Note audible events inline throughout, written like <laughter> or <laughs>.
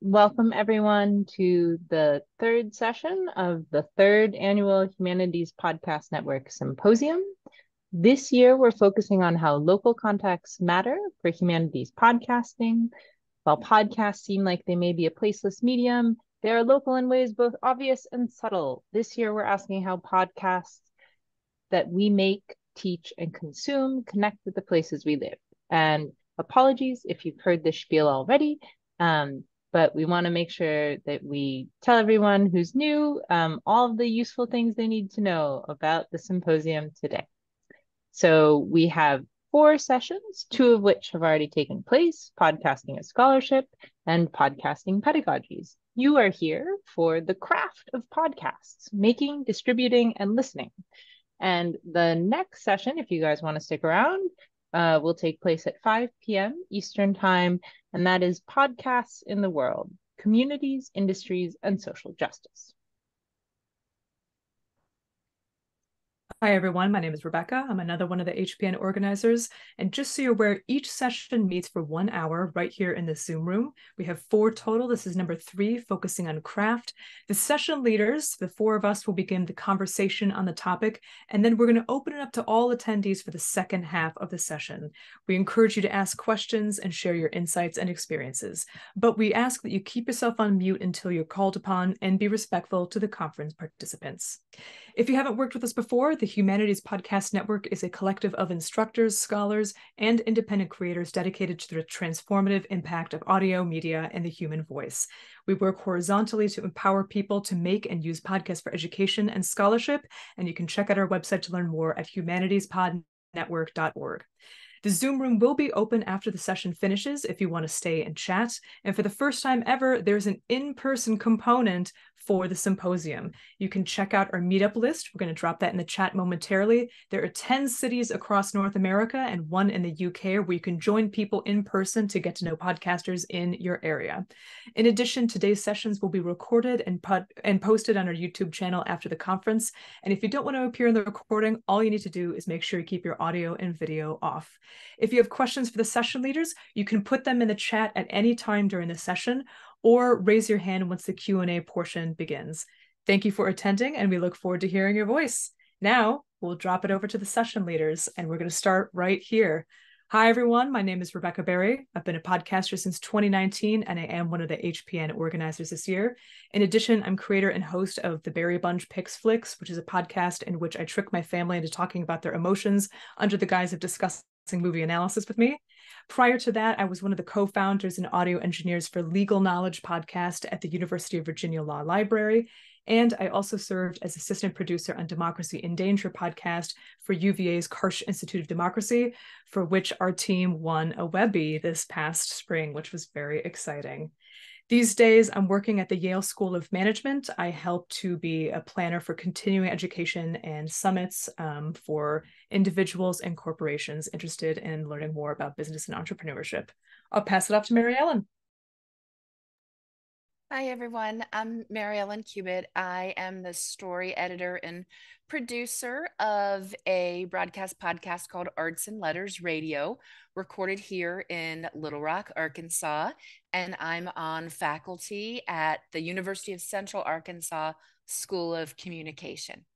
Welcome everyone to the third session of the third annual Humanities Podcast Network Symposium. This year, we're focusing on how local contexts matter for humanities podcasting. While podcasts seem like they may be a placeless medium, they are local in ways both obvious and subtle. This year, we're asking how podcasts that we make, teach, and consume connect with the places we live. And apologies if you've heard this spiel already, um, but we want to make sure that we tell everyone who's new um, all the useful things they need to know about the symposium today. So we have four sessions, two of which have already taken place, podcasting as scholarship and podcasting pedagogies. You are here for the craft of podcasts, making, distributing, and listening. And the next session, if you guys want to stick around, uh, will take place at 5 p.m. Eastern Time, and that is Podcasts in the World Communities, Industries, and Social Justice. Hi, everyone. My name is Rebecca. I'm another one of the HPN organizers. And just so you're aware, each session meets for one hour right here in the Zoom room. We have four total. This is number three, focusing on craft. The session leaders, the four of us, will begin the conversation on the topic. And then we're going to open it up to all attendees for the second half of the session. We encourage you to ask questions and share your insights and experiences. But we ask that you keep yourself on mute until you're called upon and be respectful to the conference participants. If you haven't worked with us before, the Humanities Podcast Network is a collective of instructors, scholars, and independent creators dedicated to the transformative impact of audio, media, and the human voice. We work horizontally to empower people to make and use podcasts for education and scholarship, and you can check out our website to learn more at humanitiespodnetwork.org. The Zoom room will be open after the session finishes if you want to stay and chat. And for the first time ever, there's an in person component for the symposium. You can check out our meetup list. We're going to drop that in the chat momentarily. There are 10 cities across North America and one in the UK where you can join people in person to get to know podcasters in your area. In addition, today's sessions will be recorded and, pod- and posted on our YouTube channel after the conference. And if you don't want to appear in the recording, all you need to do is make sure you keep your audio and video off. If you have questions for the session leaders, you can put them in the chat at any time during the session or raise your hand once the Q&A portion begins. Thank you for attending and we look forward to hearing your voice. Now we'll drop it over to the session leaders and we're going to start right here. Hi, everyone. My name is Rebecca Barry. I've been a podcaster since 2019, and I am one of the HPN organizers this year. In addition, I'm creator and host of the Barry Bunch Picks Flicks, which is a podcast in which I trick my family into talking about their emotions under the guise of discussing movie analysis with me. Prior to that, I was one of the co founders and audio engineers for Legal Knowledge podcast at the University of Virginia Law Library. And I also served as assistant producer on Democracy in Danger podcast for UVA's Karsh Institute of Democracy, for which our team won a Webby this past spring, which was very exciting. These days, I'm working at the Yale School of Management. I help to be a planner for continuing education and summits um, for individuals and corporations interested in learning more about business and entrepreneurship. I'll pass it off to Mary Ellen. Hi, everyone. I'm Mary Ellen Kubit. I am the story editor and producer of a broadcast podcast called Arts and Letters Radio, recorded here in Little Rock, Arkansas. And I'm on faculty at the University of Central Arkansas School of Communication.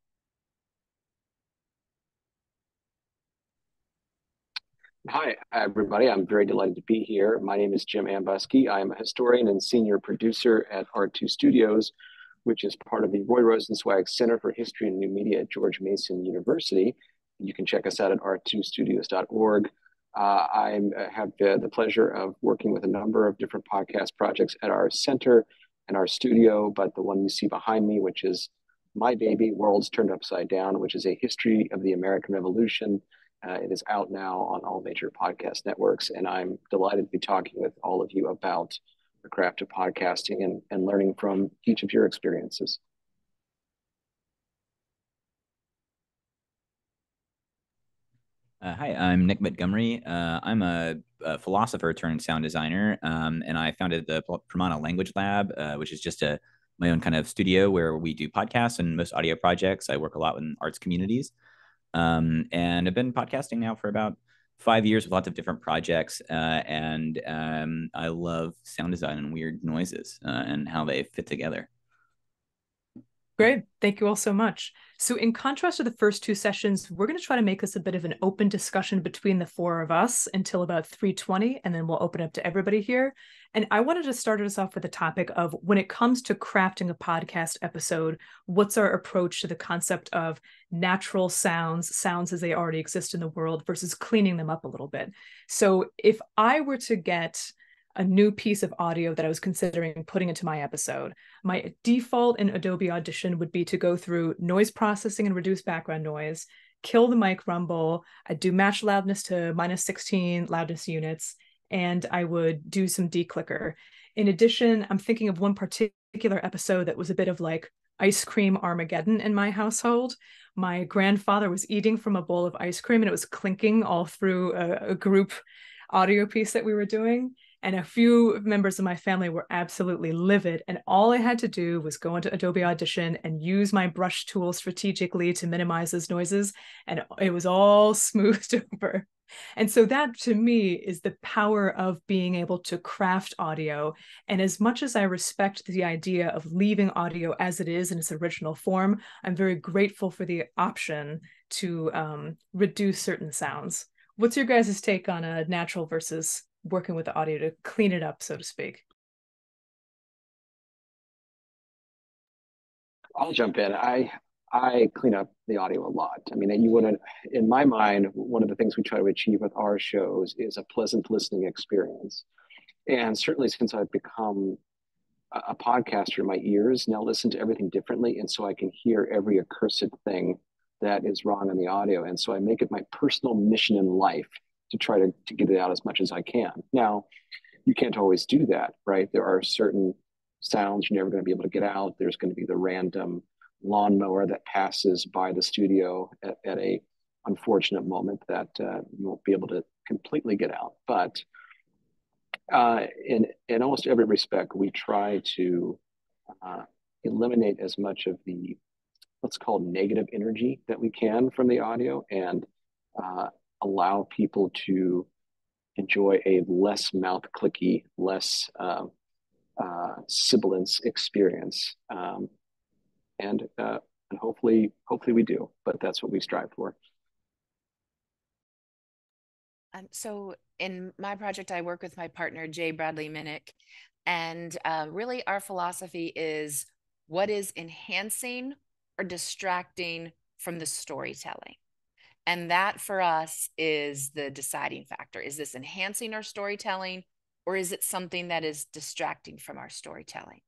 Hi, everybody. I'm very delighted to be here. My name is Jim Ambuske. I am a historian and senior producer at R2 Studios, which is part of the Roy Rosenzweig Center for History and New Media at George Mason University. You can check us out at r2studios.org. Uh, I uh, have the, the pleasure of working with a number of different podcast projects at our center and our studio, but the one you see behind me, which is my baby, Worlds Turned Upside Down, which is a history of the American Revolution uh, it is out now on all major podcast networks, and I'm delighted to be talking with all of you about the craft of podcasting and, and learning from each of your experiences. Uh, hi, I'm Nick Montgomery. Uh, I'm a, a, philosopher turned sound designer, um, and I founded the Pramana Language Lab, uh, which is just a my own kind of studio where we do podcasts and most audio projects. I work a lot in arts communities. Um, and I've been podcasting now for about five years with lots of different projects, uh, and um, I love sound design and weird noises uh, and how they fit together. Great. Thank you all so much. So, in contrast to the first two sessions, we're going to try to make this a bit of an open discussion between the four of us until about 320, and then we'll open up to everybody here. And I wanted to start us off with the topic of when it comes to crafting a podcast episode, what's our approach to the concept of natural sounds, sounds as they already exist in the world, versus cleaning them up a little bit? So, if I were to get a new piece of audio that I was considering putting into my episode. My default in Adobe Audition would be to go through noise processing and reduce background noise, kill the mic rumble, I'd do match loudness to minus 16 loudness units, and I would do some declicker. In addition, I'm thinking of one particular episode that was a bit of like ice cream Armageddon in my household. My grandfather was eating from a bowl of ice cream and it was clinking all through a, a group audio piece that we were doing and a few members of my family were absolutely livid. And all I had to do was go into Adobe Audition and use my brush tool strategically to minimize those noises. And it was all <laughs> smoothed over. And so that to me is the power of being able to craft audio. And as much as I respect the idea of leaving audio as it is in its original form, I'm very grateful for the option to um, reduce certain sounds. What's your guys' take on a natural versus working with the audio to clean it up, so to speak? I'll jump in. I I clean up the audio a lot. I mean, you wouldn't, in my mind, one of the things we try to achieve with our shows is a pleasant listening experience. And certainly since I've become a podcaster, my ears now listen to everything differently. And so I can hear every accursed thing that is wrong in the audio. And so I make it my personal mission in life to try to, to get it out as much as I can. Now, you can't always do that, right? There are certain sounds you're never going to be able to get out. There's going to be the random lawnmower that passes by the studio at, at a unfortunate moment that uh, you won't be able to completely get out. But uh, in in almost every respect, we try to uh, eliminate as much of the what's called negative energy that we can from the audio and uh, allow people to enjoy a less mouth clicky, less uh, uh, sibilance experience. Um, and uh, and hopefully hopefully we do, but that's what we strive for. Um, so in my project, I work with my partner Jay Bradley Minnick, and uh, really our philosophy is what is enhancing or distracting from the storytelling. And that for us is the deciding factor. Is this enhancing our storytelling or is it something that is distracting from our storytelling?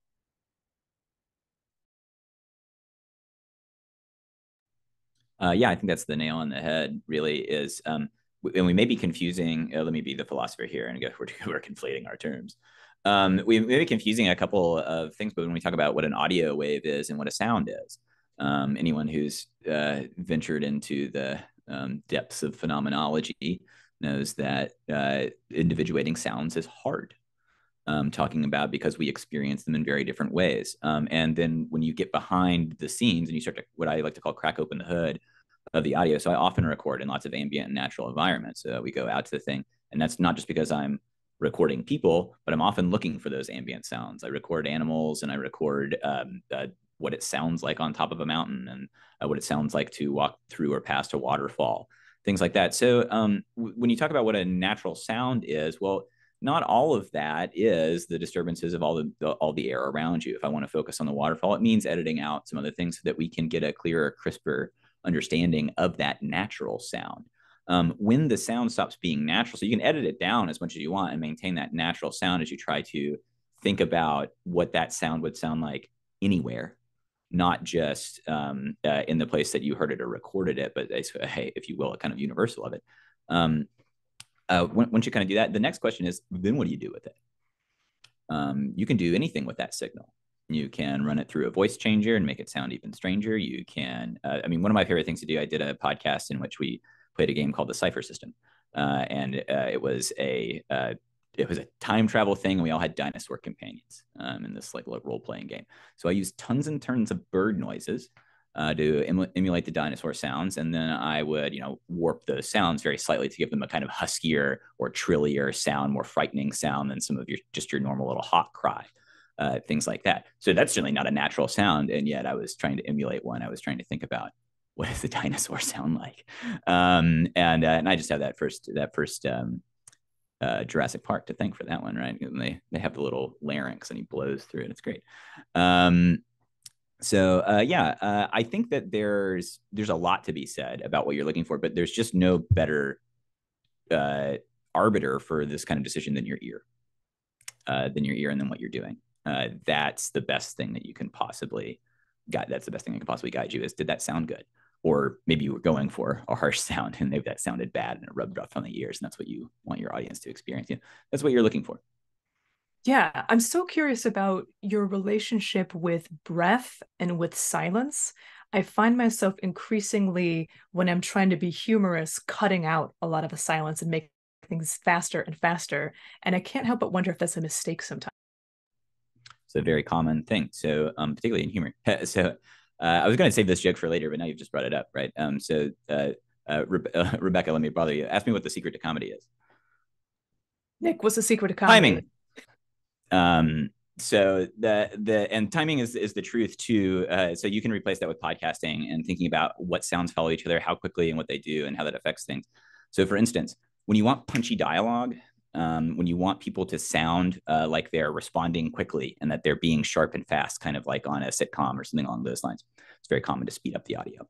Uh, yeah, I think that's the nail on the head. Really is, um, and we may be confusing. Uh, let me be the philosopher here and go. <laughs> We're, we're conflating our terms. Um, we may be confusing a couple of things, but when we talk about what an audio wave is and what a sound is, um, anyone who's uh, ventured into the um, depths of phenomenology knows that uh, individuating sounds is hard. Um, talking about because we experience them in very different ways. Um, and then when you get behind the scenes and you start to what I like to call crack open the hood of the audio. So I often record in lots of ambient and natural environments. So we go out to the thing, and that's not just because I'm recording people, but I'm often looking for those ambient sounds. I record animals and I record um, uh, what it sounds like on top of a mountain and uh, what it sounds like to walk through or past a waterfall, things like that. So um, w- when you talk about what a natural sound is, well, not all of that is the disturbances of all the, the, all the air around you. If I want to focus on the waterfall, it means editing out some other things so that we can get a clearer, crisper understanding of that natural sound. Um, when the sound stops being natural, so you can edit it down as much as you want and maintain that natural sound as you try to think about what that sound would sound like anywhere not just um, uh, in the place that you heard it or recorded it, but hey, if you will, a kind of universal of it. Um, uh, once you kind of do that, the next question is, then what do you do with it? Um, you can do anything with that signal. You can run it through a voice changer and make it sound even stranger. You can, uh, I mean, one of my favorite things to do, I did a podcast in which we played a game called the Cypher System. Uh, and uh, it was a uh, it was a time travel thing and we all had dinosaur companions um, in this like role playing game so i used tons and tons of bird noises uh, to em- emulate the dinosaur sounds, and then I would, you know, warp those sounds very slightly to give them a kind of huskier or trillier sound, more frightening sound than some of your just your normal little hawk cry, uh, things like that. So that's certainly not a natural sound, and yet I was trying to emulate one. I was trying to think about what does the <laughs> dinosaur sound like, um, and uh, and I just have that first that first. Um, uh, Jurassic Park to thank for that one, right? And they they have the little larynx and he blows through it. It's great. Um, so uh, yeah, uh, I think that there's there's a lot to be said about what you're looking for, but there's just no better uh, arbiter for this kind of decision than your ear, uh, than your ear, and then what you're doing. Uh, that's the best thing that you can possibly guide. That's the best thing that can possibly guide you. Is did that sound good? Or maybe you were going for a harsh <laughs> sound and maybe that sounded bad and it rubbed off on the ears, and that's what you want your audience to experience. Yeah, that's what you're looking for. Yeah, I'm so curious about your relationship with breath and with silence. I find myself increasingly, when I'm trying to be humorous, cutting out a lot of the silence and make things faster and faster. And I can't help but wonder if that's a mistake sometimes. It's a very common thing. So, um, particularly in humor. <laughs> so, uh, I was going to save this joke for later, but now you've just brought it up, right? Um, so, uh, uh, Re- <laughs> Rebecca, let me bother you. Ask me what the secret to comedy is. Nick, what's the secret to comedy? Timing. Um, so the the and timing is is the truth too. Uh, so you can replace that with podcasting and thinking about what sounds follow each other, how quickly and what they do, and how that affects things. So, for instance, when you want punchy dialogue, um, when you want people to sound uh, like they're responding quickly and that they're being sharp and fast, kind of like on a sitcom or something along those lines, it's very common to speed up the audio.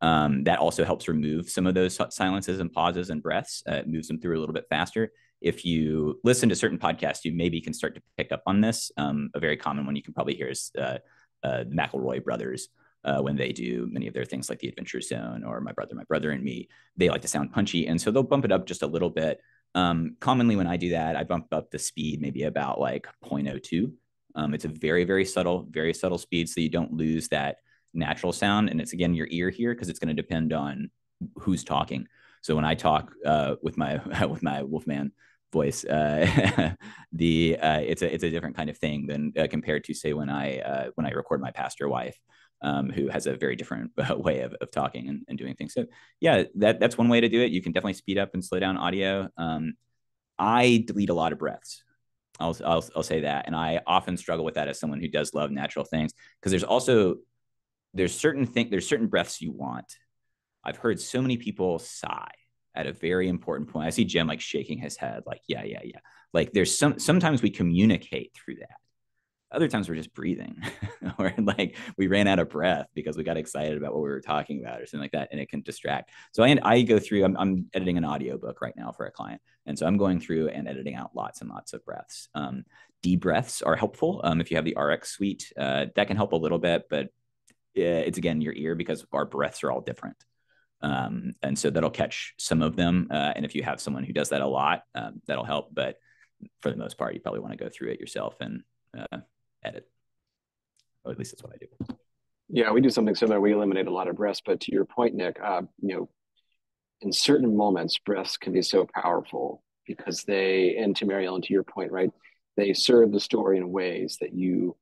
Um, that also helps remove some of those silences and pauses and breaths. Uh, it moves them through a little bit faster if you listen to certain podcasts, you maybe can start to pick up on this. Um, a very common one you can probably hear is uh, uh, McElroy brothers. Uh, when they do many of their things like the Adventure Zone or My Brother, My Brother and Me, they like to sound punchy, and so they'll bump it up just a little bit. Um, commonly, when I do that, I bump up the speed maybe about like 0.02. Um, it's a very, very subtle, very subtle speed, so you don't lose that natural sound. And it's again your ear here because it's going to depend on who's talking. So when I talk uh, with my <laughs> with my Wolfman voice. Uh, <laughs> the uh, it's a it's a different kind of thing than uh, compared to say when I uh, when I record my pastor wife, um, who has a very different <laughs> way of, of talking and, and doing things. So yeah, that that's one way to do it. You can definitely speed up and slow down audio. Um, I delete a lot of breaths. I'll, I'll, I'll say that, and I often struggle with that as someone who does love natural things because there's also there's certain thing there's certain breaths you want. I've heard so many people sigh at a very important point. I see Jim like shaking his head, like, yeah, yeah, yeah. Like there's some sometimes we communicate through that. Other times we're just breathing, <laughs> or like we ran out of breath because we got excited about what we were talking about, or something like that, and it can distract. So I I go through. I'm, I'm editing an audiobook right now for a client, and so I'm going through and editing out lots and lots of breaths. Um, deep breaths are helpful um, if you have the RX suite. Uh, that can help a little bit, but uh, it's again your ear because our breaths are all different. Um, and so that'll catch some of them. Uh, and if you have someone who does that a lot, um, that'll help. But for the most part, you probably want to go through it yourself and uh, edit. Or at least that's what I do. Yeah, we do something similar. We eliminate a lot of breaths. But to your point, Nick, uh, you know, in certain moments, breaths can be so powerful because they, and to Mary Ellen, to your point, right, they serve the story in ways that you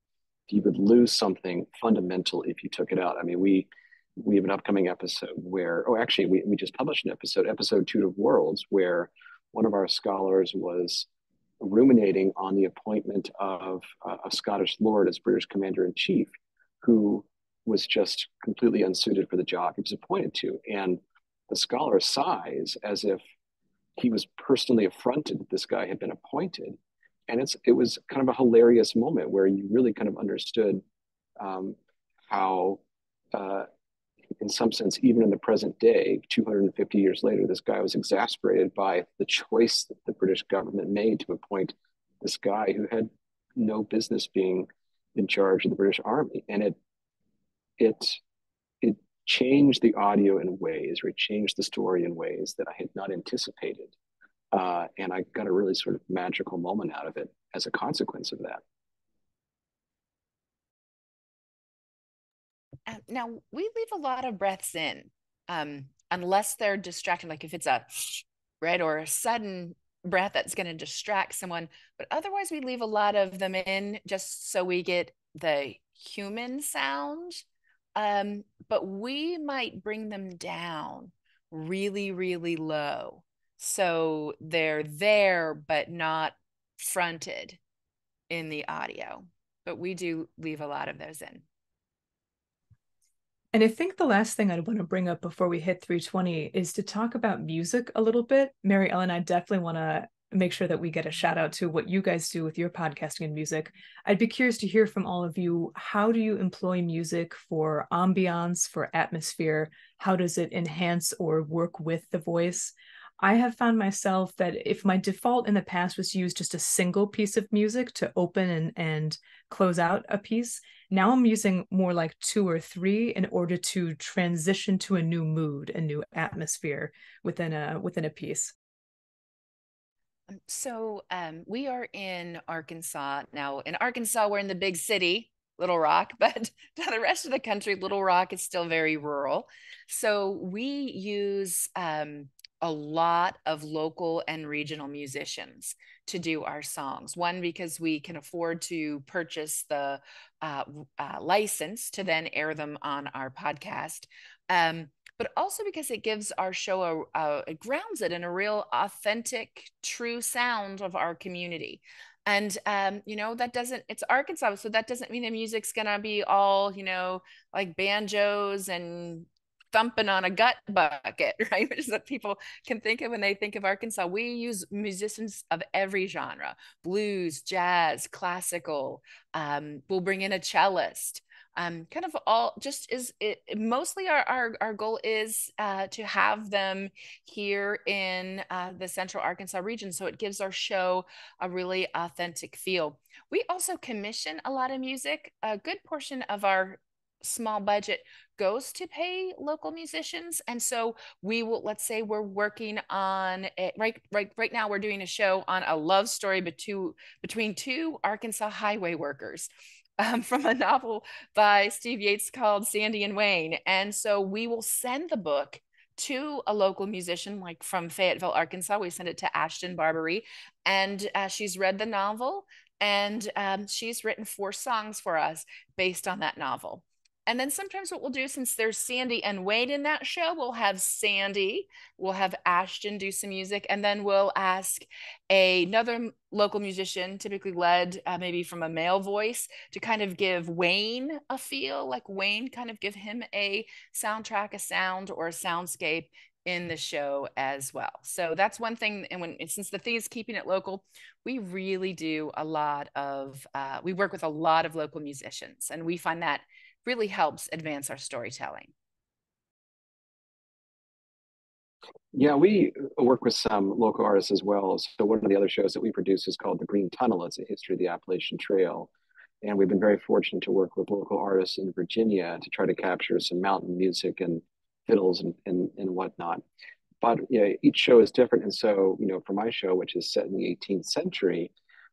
you would lose something fundamental if you took it out. I mean, we we have an upcoming episode where, oh, actually, we, we just published an episode, episode two of Worlds, where one of our scholars was ruminating on the appointment of uh, a Scottish lord as British commander in chief, who was just completely unsuited for the job he was appointed to. And the scholar sighs as if he was personally affronted that this guy had been appointed. And it's it was kind of a hilarious moment where you really kind of understood um, how uh, in some sense, even in the present day, 250 years later, this guy was exasperated by the choice that the British government made to appoint this guy who had no business being in charge of the British Army. And it it it changed the audio in ways, or it changed the story in ways that I had not anticipated. Uh, and I got a really sort of magical moment out of it as a consequence of that. Now we leave a lot of breaths in, um, unless they're distracting. Like if it's a right or a sudden breath that's going to distract someone, but otherwise we leave a lot of them in just so we get the human sound um, but we might bring them down really, really low. So they're there, but not fronted in the audio. But we do leave a lot of those in. And I think the last thing I'd want to bring up before we hit 320 is to talk about music a little bit. Mary Ellen, I definitely want to make sure that we get a shout out to what you guys do with your podcasting and music. I'd be curious to hear from all of you. How do you employ music for ambiance, for atmosphere? How does it enhance or work with the voice? I have found myself that if my default in the past was to use just a single piece of music to open and, and close out a piece, now I'm using more like two or three in order to transition to a new mood, a new atmosphere within a within a piece. Um, so um, we are in Arkansas now. In Arkansas, we're in the big city, Little Rock, <laughs> but to the rest of the country, Little Rock is still very rural. So we use um, a lot of local and regional musicians to do our songs. One, because we can afford to purchase the uh, uh, license to then air them on our podcast. Um, but also because it gives our show a, a, it grounds it in a real authentic true sound of our community and um, you know that doesn't it's arkansas so that doesn't mean the music's gonna be all you know like banjos and thumping on a gut bucket <laughs> right? Which is what people can think of when they think of arkansas. We use musicians of every genre blues jazz classical um, we'll bring in a cellist um, kind of all just is it mostly our our, our goal is uh, to have them here in uh, the central arkansas region. So it gives our show a really authentic feel. We also commission a lot of music. A good portion of our small budget goes to pay local musicians and so we will let's say we're working on it right right right now we're doing a show on a love story between between two arkansas highway workers <laughs> um, from a novel by Steve Yates called Sandy and Wayne. And so we will send the book to a local musician, like from Fayetteville, Arkansas. We send it to Ashton Barbary, and uh, she's read the novel and um, she's written four songs for us based on that novel. And then sometimes what we'll do, since there's Sandy and Wayne in that show, we'll have Sandy, we'll have Ashton do some music, and then we'll ask a, another local musician, typically led uh, maybe from a male voice, to kind of give Wayne a feel, like Wayne kind of give him a soundtrack, a sound, or a soundscape in the show as well. So that's one thing. And when since the thing is keeping it local, we really do a lot of uh, we work with a lot of local musicians, and we find that really helps advance our storytelling. Yeah, we work with some local artists as well. So one of the other shows that we produce is called The Green Tunnel. It's a history of the Appalachian Trail. And we've been very fortunate to work with local artists in Virginia to try to capture some mountain music and fiddles and, and, and whatnot. But yeah, each show is different. And so, you know, for my show, which is set in the 18th century,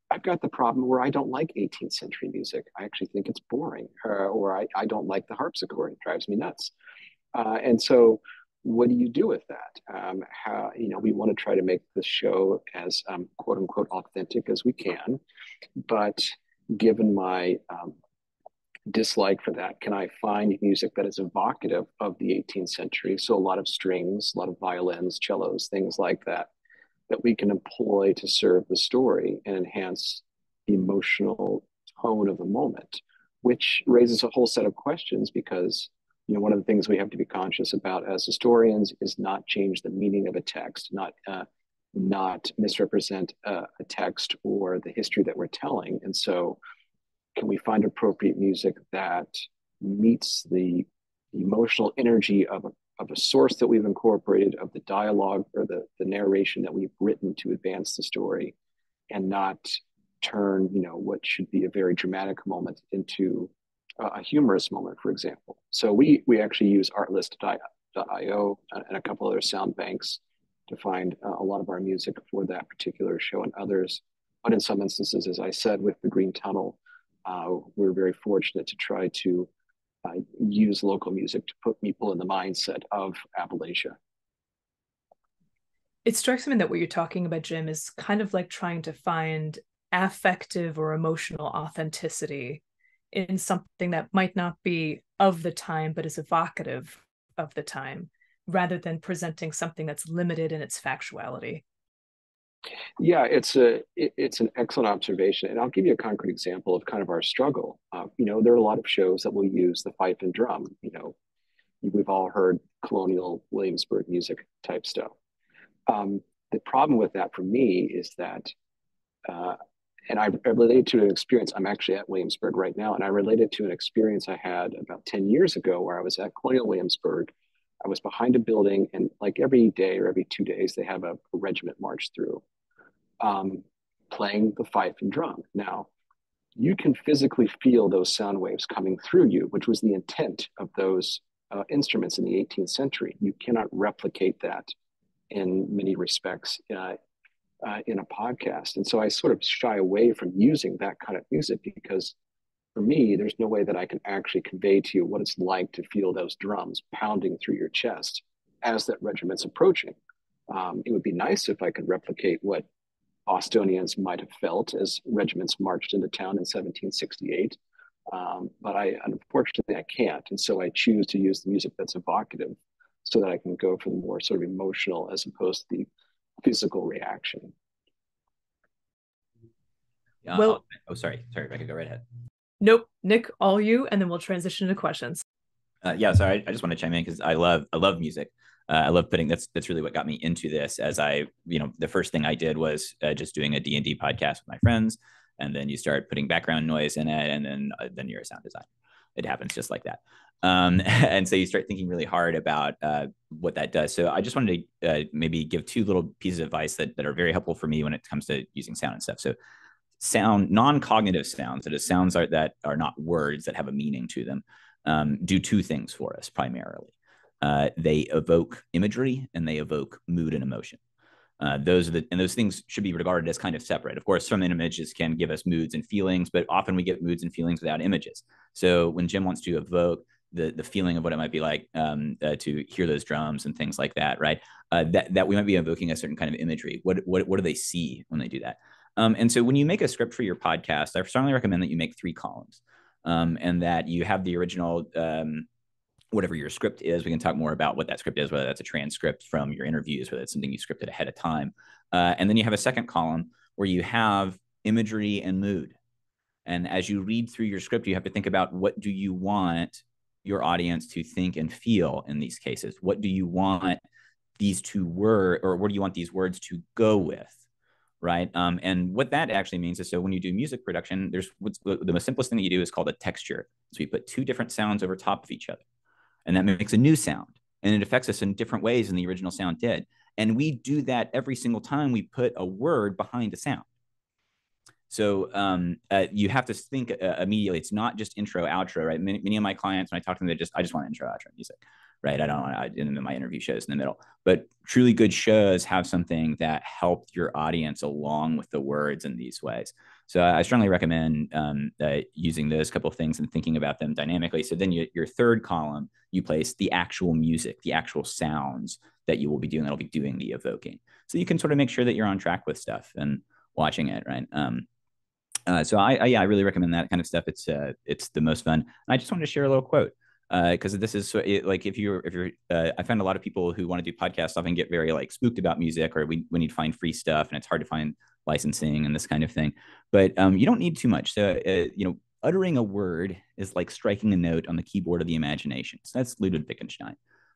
I've got the problem where I don't like 18th century music. I actually think it's boring, uh, or I, I don't like the harpsichord. It drives me nuts. Uh, and so, what do you do with that? Um, how you know we want to try to make the show as um, quote unquote authentic as we can, but given my um, dislike for that, can I find music that is evocative of the 18th century? So a lot of strings, a lot of violins, cellos, things like that that we can employ to serve the story and enhance the emotional tone of the moment, which raises a whole set of questions because you know one of the things we have to be conscious about as historians is not change the meaning of a text, not uh, not misrepresent a, a text or the history that we're telling. And so, can we find appropriate music that meets the emotional energy of a of a source that we've incorporated, of the dialogue or the, the narration that we've written to advance the story, and not turn, you know, what should be a very dramatic moment into a humorous moment, for example. So we we actually use artlist.io and a couple other sound banks to find a lot of our music for that particular show and others. But in some instances, as I said, with the Green Tunnel, uh, we're very fortunate to try to uh, use local music to put people in the mindset of Appalachia. It strikes me that what you're talking about, Jim, is kind of like trying to find affective or emotional authenticity in something that might not be of the time but is evocative of the time rather than presenting something that's limited in its factuality yeah it's a it, it's an excellent observation and i'll give you a concrete example of kind of our struggle uh, you know there are a lot of shows that will use the fife and drum you know we've all heard colonial williamsburg music type stuff um, the problem with that for me is that uh, and I, I related to an experience. I'm actually at Williamsburg right now, and I related to an experience I had about 10 years ago where I was at Colonial Williamsburg. I was behind a building, and like every day or every two days, they have a, regiment march through, um, playing the fife and drum. Now, you can physically feel those sound waves coming through you, which was the intent of those uh, instruments in the 18th century. You cannot replicate that in many respects uh, uh, in a podcast. And so I sort of shy away from using that kind of music because for me, there's no way that I can actually convey to you what it's like to feel those drums pounding through your chest as that regiment's approaching. Um, it would be nice if I could replicate what Bostonians might have felt as regiments marched into town in 1768. Um, but I unfortunately I can't, and so I choose to use the music that's evocative, so that I can go for the more sort of emotional as opposed to the physical reaction. Yeah, well, oh, sorry, sorry, Rebecca, go right ahead. Nope, Nick, all you, and then we'll transition to questions. Uh, yeah, sorry, I just want to chime in because I love I love music. Uh, I love putting that's that's really what got me into this. As I, you know, the first thing I did was uh, just doing a D and D podcast with my friends, and then you start putting background noise in it, and then uh, then you're a sound designer. It happens just like that. Um, <laughs> and so you start thinking really hard about uh, what that does. So I just wanted to uh, maybe give two little pieces of advice that, that are very helpful for me when it comes to using sound and stuff. So sound, non-cognitive sounds, that is sounds are, that are not words that have a meaning to them, um, do two things for us primarily. Uh, they evoke imagery and they evoke mood and emotion. Uh, those are the and those things should be regarded as kind of separate. Of course, some images can give us moods and feelings, but often we get moods and feelings without images. So when Jim wants to evoke the the feeling of what it might be like um, uh, to hear those drums and things like that, right? Uh, that that we might be evoking a certain kind of imagery. What what what do they see when they do that? Um, and so when you make a script for your podcast, I strongly recommend that you make three columns, um, and that you have the original. Um, whatever your script is, we can talk more about what that script is, whether that's a transcript from your interviews, whether it's something you scripted ahead of time. Uh, and then you have a second column where you have imagery and mood. And as you read through your script, you have to think about what do you want your audience to think and feel in these cases? What do you want these two words, or what do you want these words to go with? Right. Um, and what that actually means is so when you do music production, there's what's the, most simplest thing that you do is called a texture. So you put two different sounds over top of each other, and that makes a new sound. And it affects us in different ways than the original sound did. And we do that every single time we put a word behind a sound. So um, uh, you have to think uh, immediately. It's not just intro, outro, right? Many, many, of my clients, when I talk to them, they just I just want intro, outro music, right? I don't I, in my interview shows in the middle. But truly good shows have something that help your audience along with the words in these ways. So I strongly recommend um, uh, using those couple of things and thinking about them dynamically. So then you, your third column, you place the actual music, the actual sounds that you will be doing that'll be doing the evoking. So you can sort of make sure that you're on track with stuff and watching it, right? Um, uh, so I, I, yeah, I really recommend that kind of stuff. It's uh, it's the most fun. I just wanted to share a little quote because uh, this is it, like if you're if you're uh, I find a lot of people who want to do podcasts often get very like spooked about music or we, we need to find free stuff and it's hard to find licensing and this kind of thing. But um, you don't need too much. So uh, you know, uttering a word is like striking a note on the keyboard of the imagination. So that's Ludwig Wittgenstein.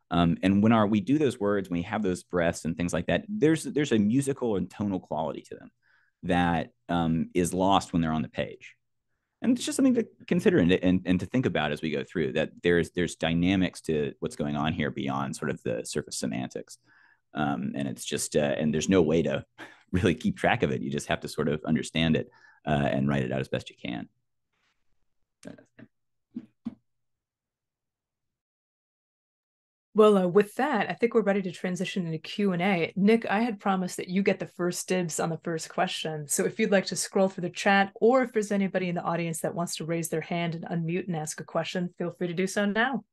Um, and when our we do those words, when we have those breaths and things like that, there's there's a musical and tonal quality to them that um, is lost when they're on the page. And it's just something to consider and, and, and to think about as we go through that there's there's dynamics to what's going on here beyond sort of the surface semantics. Um, and it's just uh, and there's no way to <laughs> really keep track of it. You just have to sort of understand it uh, and write it out as best you can. Well, uh, with that, I think we're ready to transition into Q and A. Nick, I had promised that you get the first dibs on the first question. So if you'd like to scroll through the chat, or if there's anybody in the audience that wants to raise their hand and unmute and ask a question, feel free to do so now.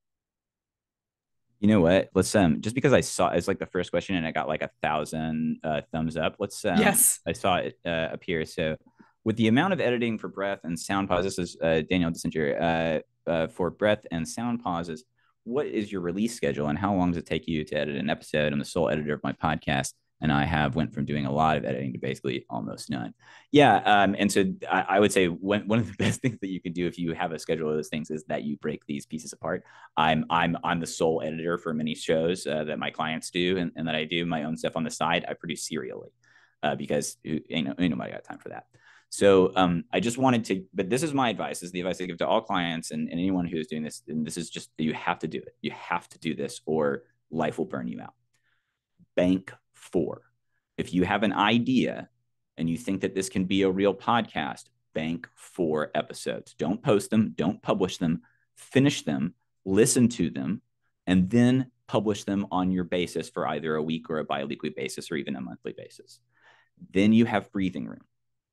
You know what? Let's um just because I saw it's like the first question and I got like a thousand uh, thumbs up. Let's um, yes, I saw it uh, appear. So with the amount of editing for breath and sound pauses, this is uh, Daniel Dissinger, uh, uh, for breath and sound pauses, what is your release schedule and how long does it take you to edit an episode? I'm the sole editor of my podcast and I have went from doing a lot of editing to basically almost none. Yeah, um, and so I, I, would say one of the <laughs> best things that you can do if you have a schedule of those things is that you break these pieces apart. I'm I'm I'm the sole editor for many shows uh, that my clients do, and, and, that I do my own stuff on the side. I produce serially uh, because ain't, ain't nobody got time for that. So um, I just wanted to, but this is my advice. This is the advice I give to all clients and, and anyone who's doing this. And this is just you have to do it. You have to do this, or life will burn you out. Bank four. If you have an idea and you think that this can be a real podcast, bank four episodes. Don't post them, don't publish them, finish them, listen to them, and then publish them on your basis for either a week or a biweekly basis or even a monthly basis. Then you have breathing room.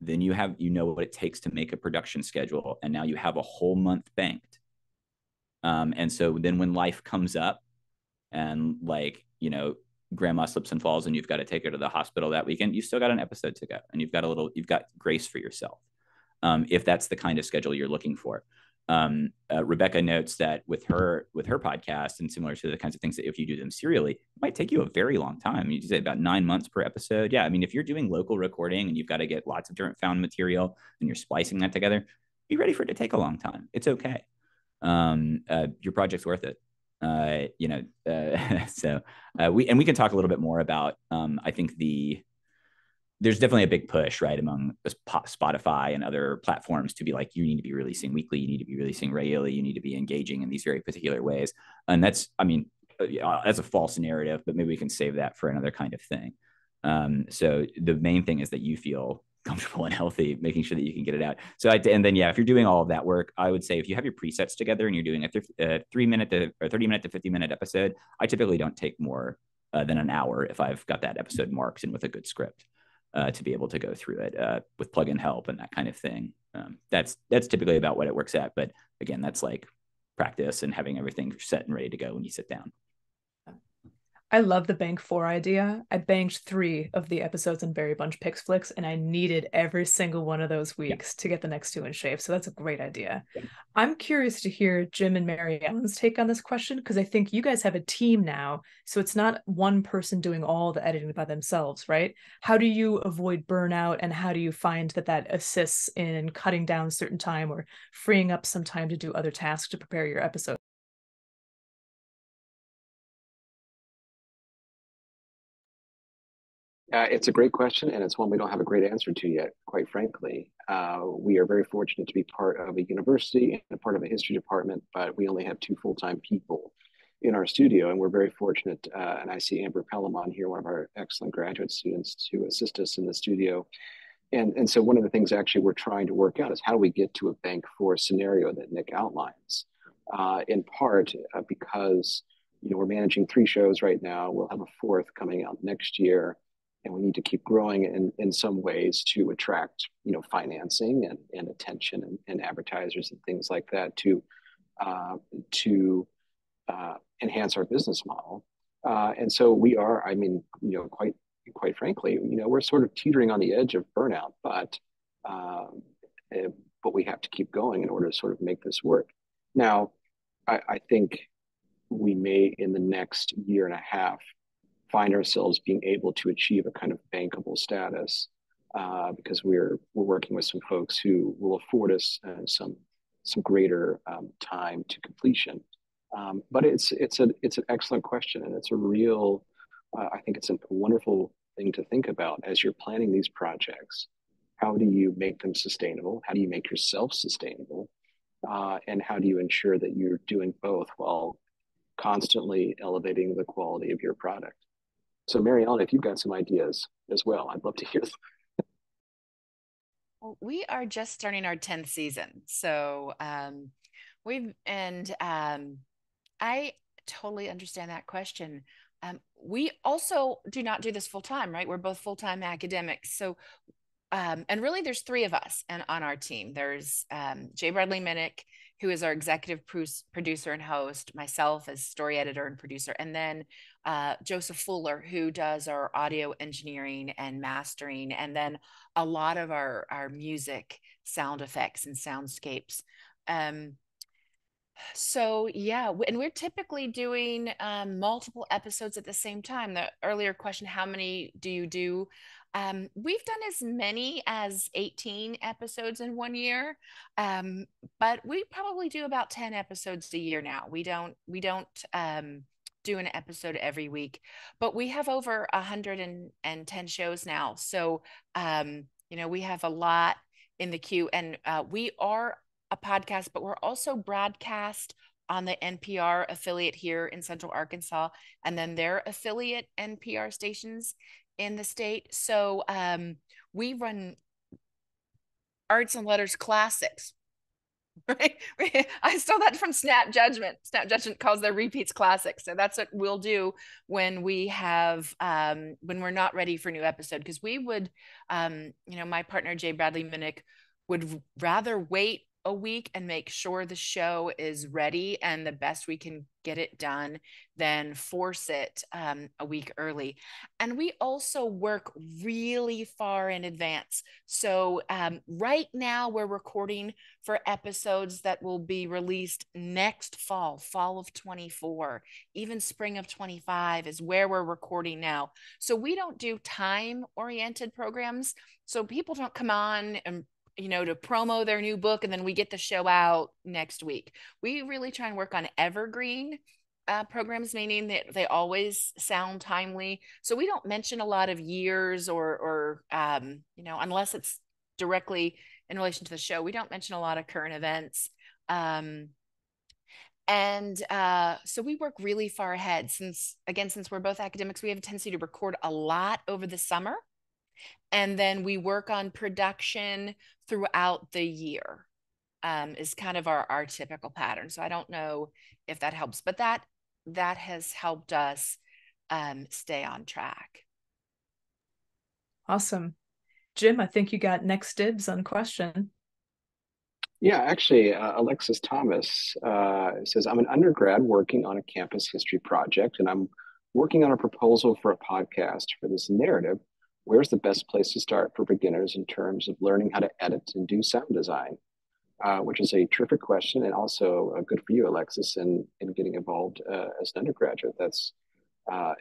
Then you have you know what it takes to make a production schedule, and now you have a whole month banked. Um, and so then when life comes up, and like you know grandma slips and falls and you've got to take her to the hospital that weekend, you still got an episode to go and you've got a little, you've got grace for yourself. Um, if that's the kind of schedule you're looking for. Um, uh, Rebecca notes that with her with her podcast and similar to the kinds of things that if you do them serially, it might take you a very long time. You say about nine months per episode. Yeah, I mean, if you're doing local recording and you've got to get lots of different found material and you're splicing that together, be ready for it to take a long time. It's okay. Um, uh, your project's worth it uh, you know, uh, <laughs> so uh, we and we can talk a little bit more about. Um, I think the there's definitely a big push right among Spotify and other platforms to be like you need to be releasing weekly, you need to be releasing regularly, you need to be engaging in these very particular ways, and that's I mean uh, that's a false narrative, but maybe we can save that for another kind of thing. Um, so the main thing is that you feel <laughs> comfortable and healthy, making sure that you can get it out. So I, and then, yeah, if you're doing all of that work, I would say if you have your presets together and you're doing a, th- a three minute to or 30 minute to 50 minute episode, I typically don't take more uh, than an hour if I've got that episode marked and with a good script uh, to be able to go through it uh, with plug-in help and that kind of thing. Um, that's, that's typically about what it works at. But again, that's like practice and having everything set and ready to go when you sit down. I love the bank four idea. I banked three of the episodes in Barry Bunch Picks Flicks, and I needed every single one of those weeks yeah. to get the next two in shape. So that's a great idea. Yeah. I'm curious to hear Jim and Mary Ellen's take on this question because I think you guys have a team now. So it's not one person doing all the editing by themselves, right? How do you avoid burnout and how do you find that that assists in cutting down certain time or freeing up some time to do other tasks to prepare your episode? Uh, it's a great question, and it's one we don't have a great answer to yet, quite frankly. Uh, we are very fortunate to be part of a university and a part of a history department, but we only have two full time people in our studio, and we're very fortunate. Uh, and I see Amber Pelham here, one of our excellent graduate students, to assist us in the studio. And, and so, one of the things actually we're trying to work out is how do we get to a bank four scenario that Nick outlines, uh, in part uh, because you know we're managing three shows right now. We'll have a fourth coming out next year and we need to keep growing in, in some ways to attract you know financing and, and attention and, and advertisers and things like that to uh, to uh, enhance our business model. Uh, and so we are i mean you know quite quite frankly you know we're sort of teetering on the edge of burnout but um, eh, but we have to keep going in order to sort of make this work. Now I, I think we may in the next year and a half find ourselves being able to achieve a kind of bankable status uh, because we're we're working with some folks who will afford us uh, some some greater um, time to completion. Um, but it's it's a it's an excellent question, and it's a real. Uh, I think it's a wonderful thing to think about as you're planning these projects. How do you make them sustainable? How do you make yourself sustainable? Uh, and how do you ensure that you're doing both while constantly elevating the quality of your product? So, Ellen, if you've got some ideas as well, I'd love to hear them. We are just starting our 10th season. So, um, we've, and um, I totally understand that question. Um, we also do not do this full time, right? We're both full time academics. So, um, and really, there's three of us and on our team. There's um, Jay Bradley Minnick, who is our executive producer and host, myself as story editor and producer, and then uh, Joseph Fuller, who does our audio engineering and mastering, and then a lot of our, our music, sound effects, and soundscapes. Um, so yeah and we're typically doing um, multiple episodes at the same time the earlier question how many do you do um, we've done as many as 18 episodes in one year um, but we probably do about 10 episodes a year now. We don't we don't um, do an episode every week but we have over 110 shows now. So um, you know we have a lot in the queue and uh, we are a podcast, but we're also broadcast on the NPR affiliate here in Central Arkansas, and then their affiliate NPR stations in the state. So um, we run arts and letters classics. <laughs> Right? <laughs> I stole that from Snap Judgment. Snap Judgment calls their repeats classics. So that's what we'll do when we have um, when we're not ready for new episode. Because we would, um, you know, my partner Jay Bradley Minnick would rather wait a week and make sure the show is ready and the best we can get it done than force it um, a week early. And we also work really far in advance. So, um, right now, we're recording for episodes that will be released next fall, fall of 24, even spring of 25 is where we're recording now. So, we don't do time oriented programs. So, people don't come on and you know, to promo their new book and then we get the show out next week. We really try and work on evergreen uh, programs, meaning that they always sound timely. So we don't mention a lot of years or, or um, you know, unless it's directly in relation to the show, we don't mention a lot of current events. Um, and uh, so we work really far ahead since, again, since we're both academics, we have a tendency to record a lot over the summer and then we work on production throughout the year um, is kind of our, our typical pattern. So i don't know if that helps but that that has helped us um, stay on track. Awesome. Jim i think you got next dibs on question. Yeah, actually, uh, Alexis Thomas uh, says, I'm an undergrad working on a campus history project, and I'm working on a proposal for a podcast for this narrative where's the best place to start for beginners in terms of learning how to edit and do sound design? Uh, which is a terrific question and also uh, good for you, Alexis, in, in getting involved uh, as an undergraduate. That's uh,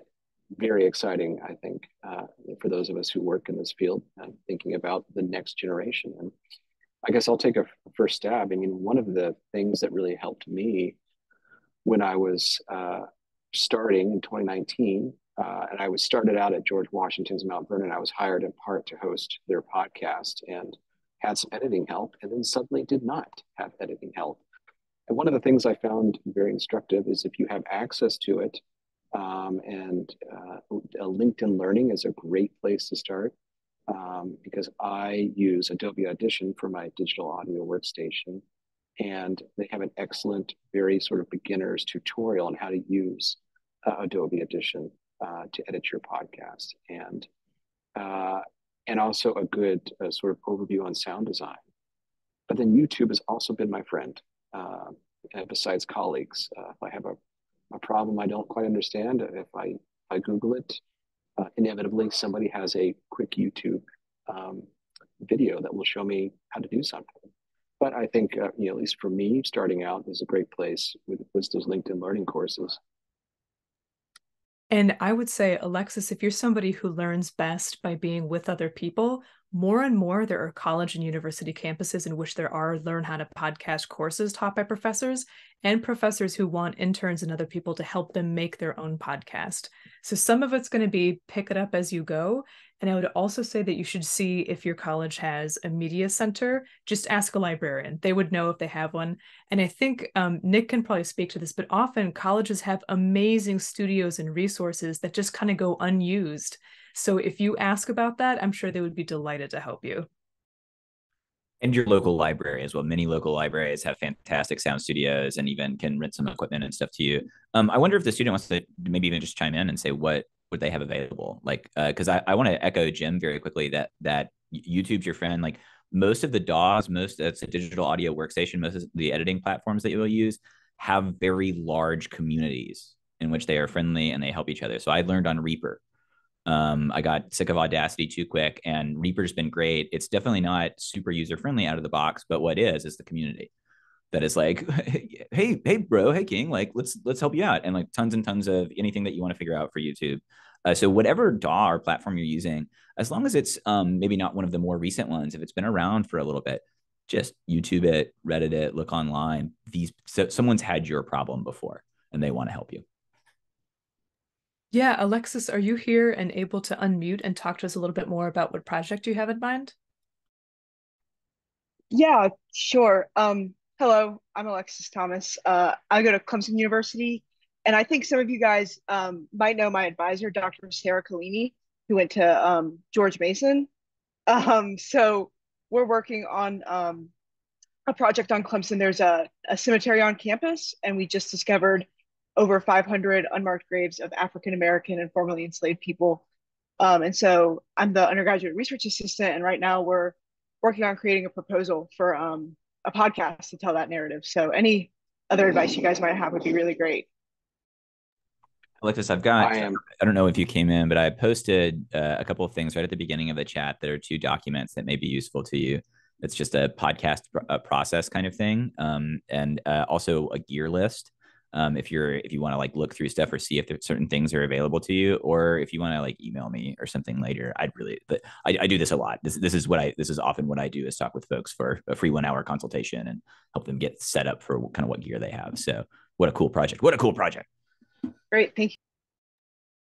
very exciting, I think, uh, for those of us who work in this field and thinking about the next generation. And I guess I'll take a first stab. I mean, one of the things that really helped me when I was uh, starting in 2019 uh, and I was started out at George Washington's Mount Vernon. I was hired in part to host their podcast and had some editing help, and then suddenly did not have editing help. And one of the things I found very instructive is if you have access to it, um, and uh, LinkedIn Learning is a great place to start um, because I use Adobe Audition for my digital audio workstation, and they have an excellent, very sort of beginner's tutorial on how to use uh, Adobe Audition uh, to edit your podcast and uh, and also a good uh, sort of overview on sound design. But then YouTube has also been my friend. Uh, besides colleagues, uh, if I have a, a problem I don't quite understand, if I if I Google it, uh, inevitably somebody has a quick YouTube um, video that will show me how to do something. But I think, you know, at least for me, starting out is a great place with, with those LinkedIn learning courses. And I would say, Alexis, if you're somebody who learns best by being with other people, more and more there are college and university campuses in which there are learn how to podcast courses taught by professors and professors who want interns and other people to help them make their own podcast. So some of it's going to be pick it up as you go. And I would also say that you should see if your college has a media center. Just ask a librarian; they would know if they have one. And I think um, Nick can probably speak to this, but often colleges have amazing studios and resources that just kind of go unused. So if you ask about that, I'm sure they would be delighted to help you. And your local library as well. Many local libraries have fantastic sound studios and even can rent some equipment and stuff to you. Um, I wonder if the student wants to maybe even just chime in and say what would they have available? Like, because uh, I, I want to echo Jim very quickly that that YouTube's your friend. Like, most of the DAWs, most that's a digital audio workstation, most of the editing platforms that you'll use have very large communities in which they are friendly and they help each other. So I learned on Reaper. Um, I got sick of Audacity too quick, and Reaper's been great. It's definitely not super user friendly out of the box, but what is is the community that is like, <laughs> hey, hey, bro, hey, King, like let's let's help you out, and like tons and tons of anything that you want to figure out for YouTube. Uh, so whatever DAW or platform you're using, as long as it's um, maybe not one of the more recent ones, if it's been around for a little bit, just YouTube it, Reddit it, look online. These so someone's had your problem before, and they want to help you. Yeah, Alexis, are you here and able to unmute and talk to us a little bit more about what project you have in mind? Yeah, sure. Um, hello, I'm Alexis Thomas. Uh, I go to Clemson University, and I think some of you guys um, might know my advisor, Dr. Sarah Collini, who went to um, George Mason. Um, so we're working on um, a project on Clemson. There's a, a cemetery on campus, and we just discovered over 500 unmarked graves of African American and formerly enslaved people. Um, and so I'm the undergraduate research assistant, and right now we're working on creating a proposal for um, a podcast to tell that narrative. So any other advice you guys might have would be really great. Alexis, I've got, I, am, I don't know if you came in, but I posted uh, a couple of things right at the beginning of the chat that are two documents that may be useful to you. It's just a podcast a process kind of thing, um, and uh, also a gear list um, if you're if you want to like look through stuff or see if there's certain things are available to you or if you want to like email me or something later i'd really but I, I do this a lot. This, this is what i this is often what i do is talk with folks for a free one hour consultation and help them get set up for kind of what gear they have. So what a cool project what a cool project. Great thank you.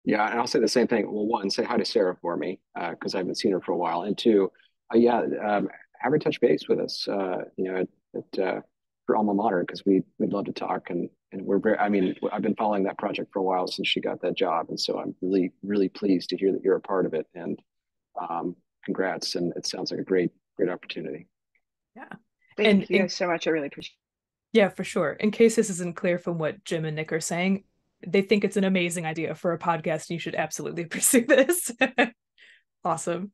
Yeah and i'll say the same thing. Well one say hi to sarah for me because uh, i haven't seen her for a while. And two uh, yeah um, have her touch base with us uh, you know at, at uh, her alma mater because we we'd love to talk and and we're very i mean i've been following that project for a while since she got that job. And so i'm really really pleased to hear that you're a part of it. And um, congrats. And it sounds like a great great opportunity. Yeah. Thank and, you and, so much. I really appreciate it. yeah for sure. In case this isn't clear from what jim and nick are saying they think it's an amazing idea for a podcast you should absolutely <laughs> pursue this. <laughs> Awesome.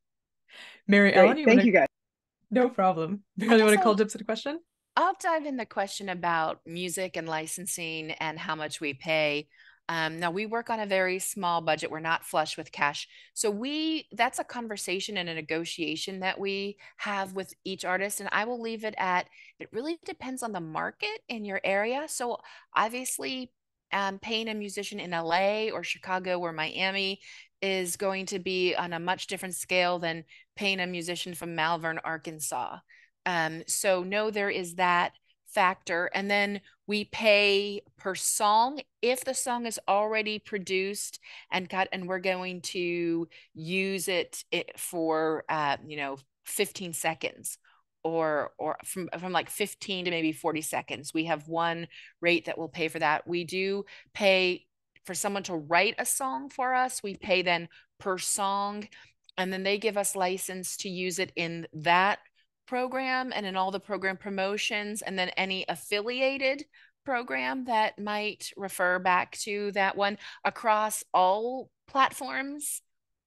Mary great. ellen you thank wanna... you guys. No problem. Mary you want to call Jim to the question I'll dive in the question about music and licensing and how much we pay. Um, now we work on a very small budget. We're not flush with cash. So we that's a conversation and a negotiation that we have with each artist. And I will leave it at it really depends on the market in your area. So obviously um, paying a musician in LA or Chicago or Miami is going to be on a much different scale than paying a musician from Malvern, Arkansas. Um, so no, there is that factor. And then we pay per song if the song is already produced and cut, and we're going to use it, it for uh, you know 15 seconds or or from from like 15 to maybe 40 seconds. We have one rate that will pay for that. We do pay for someone to write a song for us. We pay then per song and then they give us license to use it in that program and in all the program promotions and then any affiliated program that might refer back to that one across all platforms.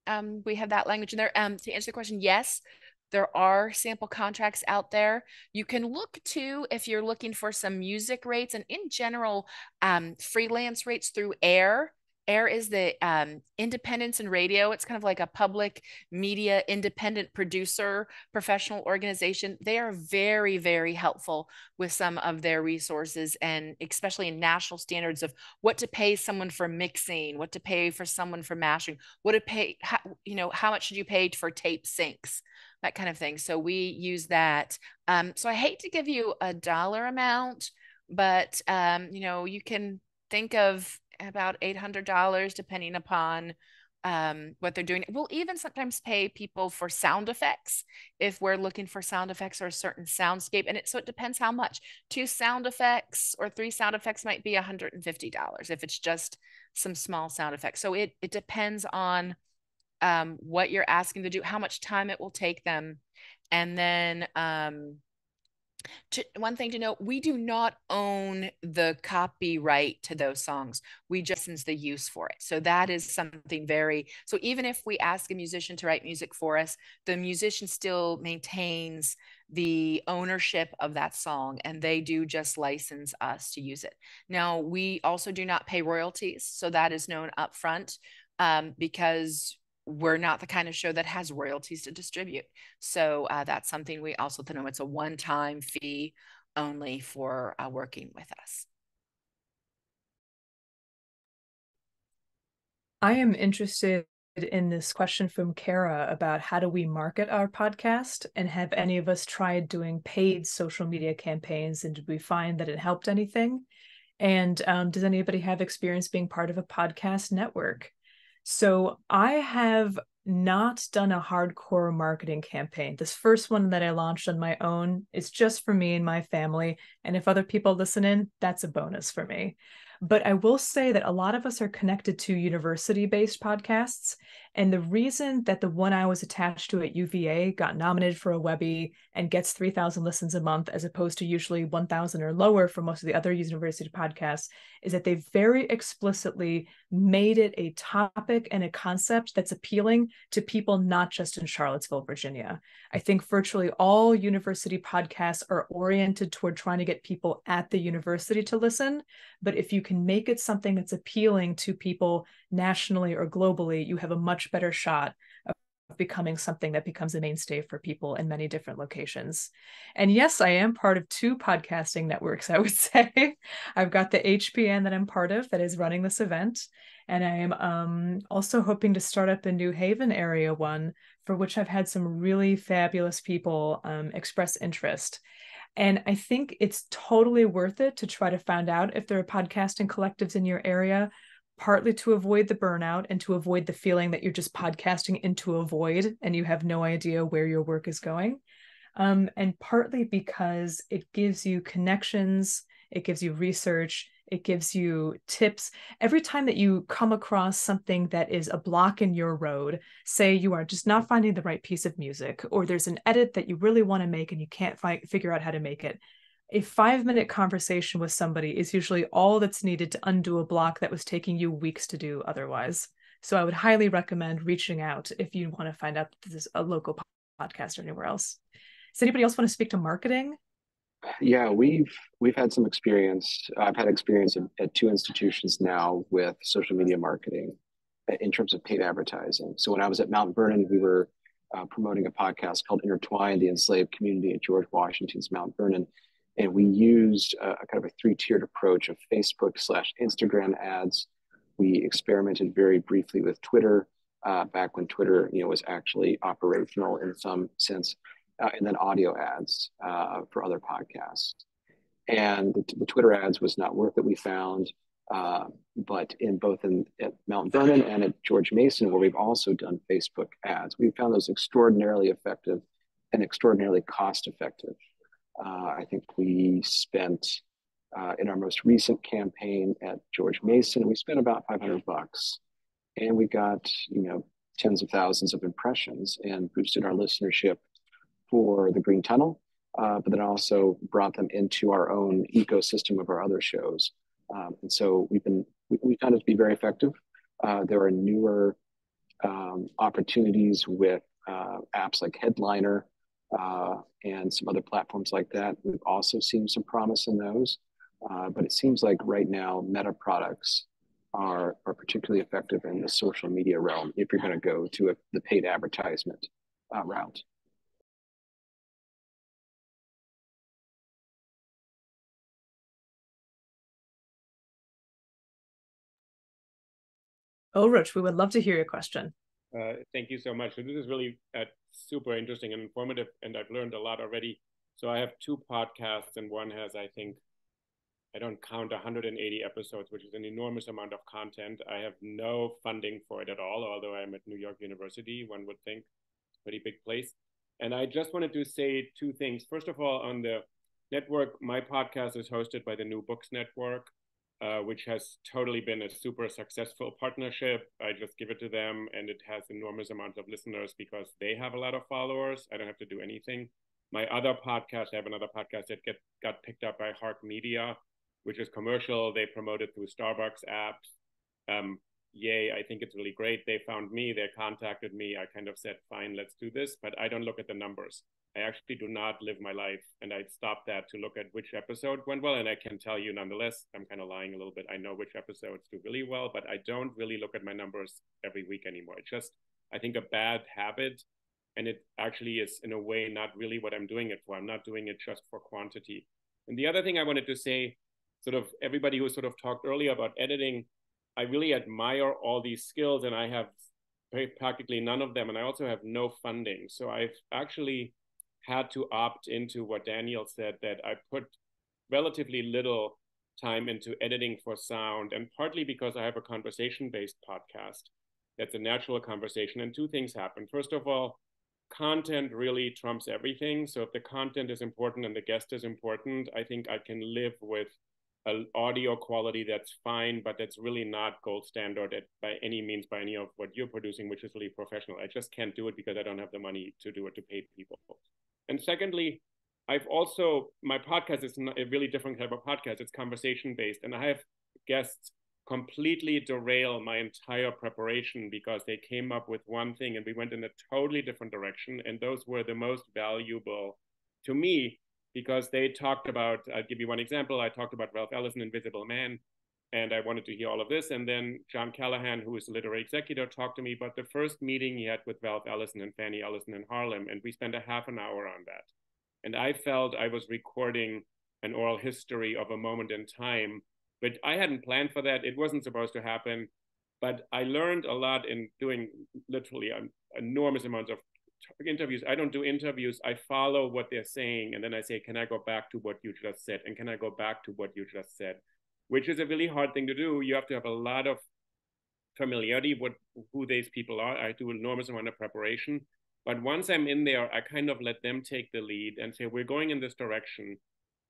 Um, we have that language in there. Um, to answer the question, yes, there are sample contracts out there. You can look to if you're looking for some music rates and in general, um, freelance rates through AIR AIR is the um, Independents in Radio. It's kind of like a public media independent producer professional organization. They are very, very helpful with some of their resources and especially in national standards of what to pay someone for mixing, what to pay for someone for mastering, what to pay, how, you know, how much should you pay for tape syncs, that kind of thing. So we use that. Um, so I hate to give you a dollar amount, but um, you know, you can think of about $800 depending upon um, what they're doing. We'll even sometimes pay people for sound effects if we're looking for sound effects or a certain soundscape. And it, so it depends how much. Two sound effects or three sound effects might be $150 if it's just some small sound effects. So it, it depends on um, what you're asking to do, how much time it will take them. And then um, to, one thing to note we do not own the copyright to those songs. We just license the use for it. So that is something very so even if we ask a musician to write music for us the musician still maintains the ownership of that song and they do just license us to use it. Now we also do not pay royalties so that is known upfront um, because we're not the kind of show that has royalties to distribute. So uh, that's something we also know it's a one time fee only for uh, working with us. I am interested in this question from Kara about how do we market our podcast and have any of us tried doing paid social media campaigns and did we find that it helped anything? And um, does anybody have experience being part of a podcast network? So I have not done a hardcore marketing campaign. This first one that I launched on my own is just for me and my family. And if other people listen in, that's a bonus for me. But I will say that a lot of us are connected to university based podcasts. And the reason that the one I was attached to at UVA got nominated for a Webby and gets 3,000 listens a month, as opposed to usually 1,000 or lower for most of the other university podcasts, is that they very explicitly made it a topic and a concept that's appealing to people not just in Charlottesville, Virginia. I think virtually all university podcasts are oriented toward trying to get people at the university to listen. But if you can make it something that's appealing to people nationally or globally, you have a much better shot of becoming something that becomes a mainstay for people in many different locations. And yes, I am part of two podcasting networks, I would <laughs> say. I've got the HPN that I'm part of that is running this event. And I am um, also hoping to start up a New Haven area one for which I've had some really fabulous people um, express interest. And I think it's totally worth it to try to find out if there are podcasting collectives in your area, partly to avoid the burnout and to avoid the feeling that you're just podcasting into a void and you have no idea where your work is going. Um, and partly because it gives you connections, it gives you research, it gives you tips every time that you come across something that is a block in your road say you are just not finding the right piece of music or there's an edit that you really want to make and you can't fi- figure out how to make it a five minute conversation with somebody is usually all that's needed to undo a block that was taking you weeks to do otherwise so i would highly recommend reaching out if you want to find out this is a local podcast or anywhere else does anybody else want to speak to marketing yeah, we've we've had some experience. I've had experience at, at two institutions now with social media marketing uh, in terms of paid advertising. So when I was at Mount Vernon, we were uh, promoting a podcast called Intertwined: The Enslaved Community at George Washington's Mount Vernon, and we used a, a kind of a three-tiered approach of Facebook slash Instagram ads. We experimented very briefly with Twitter uh, back when Twitter, you know, was actually operational in some sense uh, and then audio ads uh, for other podcasts. And the, the, Twitter ads was not worth it, we found. Uh, but in both in at Mount Vernon and at George Mason, where we've also done Facebook ads, we found those extraordinarily effective and extraordinarily cost effective. Uh, I think we spent uh, in our most recent campaign at George Mason, we spent about 500 bucks, and we got you know tens of thousands of impressions and boosted our listenership for the Green Tunnel, uh, but then also brought them into our own ecosystem of our other shows. Um, and so we've been found it to be very effective. There are newer um, opportunities with apps like Headliner and some other platforms like that. We've also seen some promise in those, uh, but it seems like right now Meta products are are particularly effective in the social media realm if you're going to go to the paid advertisement uh, route. Ulrich, we would love to hear your question. Uh, thank you so much. So this is really uh, super interesting and informative, and I've learned a lot already. So I have two podcasts, and one has, I think, I don't count 180 episodes, which is an enormous amount of content. I have no funding for it at all, although I'm at New York University. One would think pretty big place. And I just wanted to say two things. First of all, on the network, my podcast is hosted by the New Books Network, uh, which has totally been a super successful partnership. I just give it to them, and it has enormous amounts of listeners because they have a lot of followers. I don't have to do anything. My other podcast, I have another podcast that get got picked up by Hark Media, which is commercial. They promote it through Starbucks apps. Um, yay, I think it's really great. They found me, they contacted me. I kind of said, fine, let's do this, but I don't look at the numbers. I actually do not live my life. And I stopped that to look at which episode went well. And I can tell you nonetheless, I'm kind of lying a little bit. I know which episodes do really well, but I don't really look at my numbers every week anymore. It's just, I think, a bad habit. And it actually is, in a way, not really what I'm doing it for. I'm not doing it just for quantity. And the other thing I wanted to say, sort of everybody who sort of talked earlier about editing, I really admire all these skills and I have practically none of them. And I also have no funding. So I've actually had to opt into what Daniel said that I put relatively little time into editing for sound, and partly because I have a conversation based podcast that's a natural conversation. And two things happen. First of all, content really trumps everything. So if the content is important and the guest is important, I think I can live with an audio quality that's fine, but that's really not gold standard at, by any means by any of what you're producing, which is really professional. I just can't do it because I don't have the money to do it to pay people. And secondly, I've also my podcast is a really different type of podcast. It's conversation based, and I have guests completely derail my entire preparation because they came up with one thing and we went in a totally different direction. And those were the most valuable to me because they talked about, I'll give you one example. I talked about Ralph Ellison, Invisible Man, and I wanted to hear all of this. And then John Callahan, who is a literary executive, talked to me about the first meeting he had with Ralph Ellison and Fanny Ellison in Harlem. And we spent a half an hour on that. And I felt I was recording an oral history of a moment in time, but I hadn't planned for that. It wasn't supposed to happen. But I learned a lot in doing literally an enormous amounts of interviews. I don't do interviews. I follow what they're saying, and then I say, "Can I go back to what you just said?" And can I go back to what you just said? Which is a really hard thing to do. You have to have a lot of familiarity with who these people are. I do an enormous amount of preparation, but once I'm in there, I kind of let them take the lead and say, "We're going in this direction."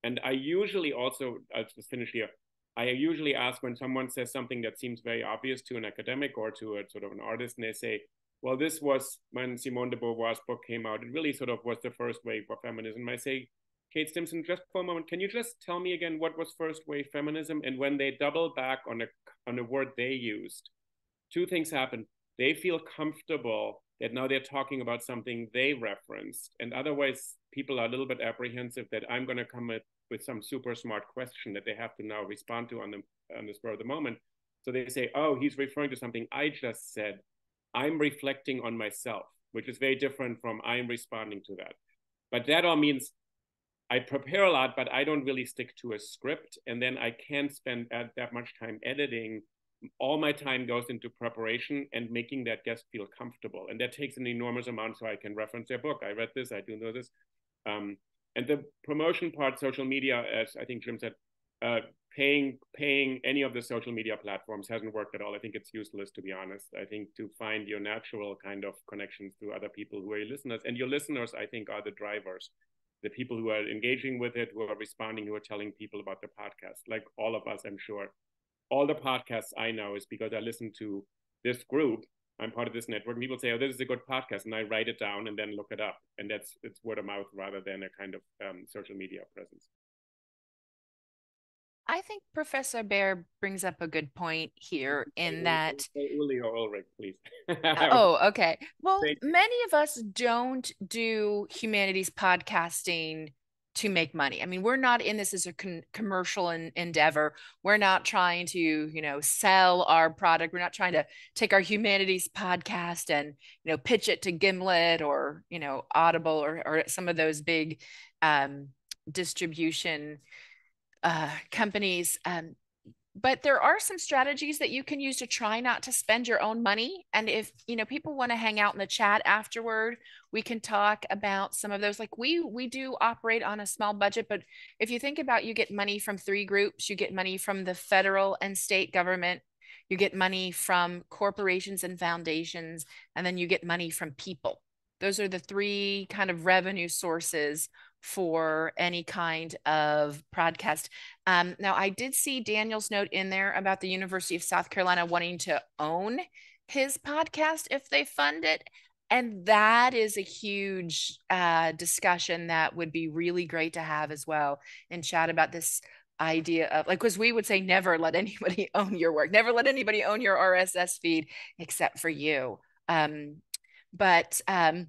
And I usually also, I'll just finish here. I usually ask when someone says something that seems very obvious to an academic or to a sort of an artist, and they say, well, this was when Simone de Beauvoir's book came out. It really sort of was the first wave of feminism. I say, Kate Stimpson, just for a moment, can you just tell me again what was first wave feminism? And when they double back on a on a word they used, two things happen. They feel comfortable that now they're talking about something they referenced, and otherwise people are a little bit apprehensive that I'm going to come with, with some super smart question that they have to now respond to on the on the spur of the moment. So they say, "Oh, he's referring to something I just said." I'm reflecting on myself, which is very different from I'm responding to that. But that all means I prepare a lot, but I don't really stick to a script. And then I can't spend that much time editing. All my time goes into preparation and making that guest feel comfortable. And that takes an enormous amount so I can reference their book. I read this, I do know this. Um, and the promotion part, social media, as I think Jim said, uh, paying paying any of the social media platforms hasn't worked at all. I think it's useless to be honest. I think to find your natural kind of connections through other people who are your listeners and your listeners, I think, are the drivers, the people who are engaging with it, who are responding, who are telling people about the podcast. Like all of us, I'm sure. All the podcasts I know is because I listen to this group. I'm part of this network. And people say, "Oh, this is a good podcast," and I write it down and then look it up, and that's it's word of mouth rather than a kind of um, social media presence. I think Professor Baer brings up a good point here <laughs> in that. Uli or Ulrich, please. Uh, <laughs> oh, okay. Well, many of us don't do humanities podcasting to make money. I mean, we're not in this as a con- commercial in- endeavor. We're not trying to, you know, sell our product. We're not trying to take our humanities podcast and, you know, pitch it to Gimlet or, you know, Audible or, or some of those big um, distribution uh, companies. Um, but there are some strategies that you can use to try not to spend your own money. And if you know people want to hang out in the chat afterward, we can talk about some of those. Like we we do operate on a small budget, but if you think about, you get money from three groups. You get money from the federal and state government. You get money from corporations and foundations, and then you get money from people. Those are the three kind of revenue sources for any kind of podcast. Um, now, I did see Daniel's note in there about the University of South Carolina wanting to own his podcast if they fund it. and that is a huge uh, discussion that would be really great to have as well and chat about this idea of like because we would say never let <laughs> anybody own your work never let anybody own your rss feed except for you um, but um,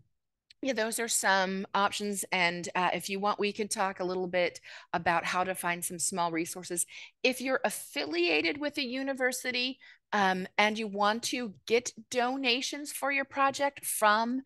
yeah, those are some options. And uh, if you want, we can talk a little bit about how to find some small resources. If you're affiliated with a university um, and you want to get donations for your project from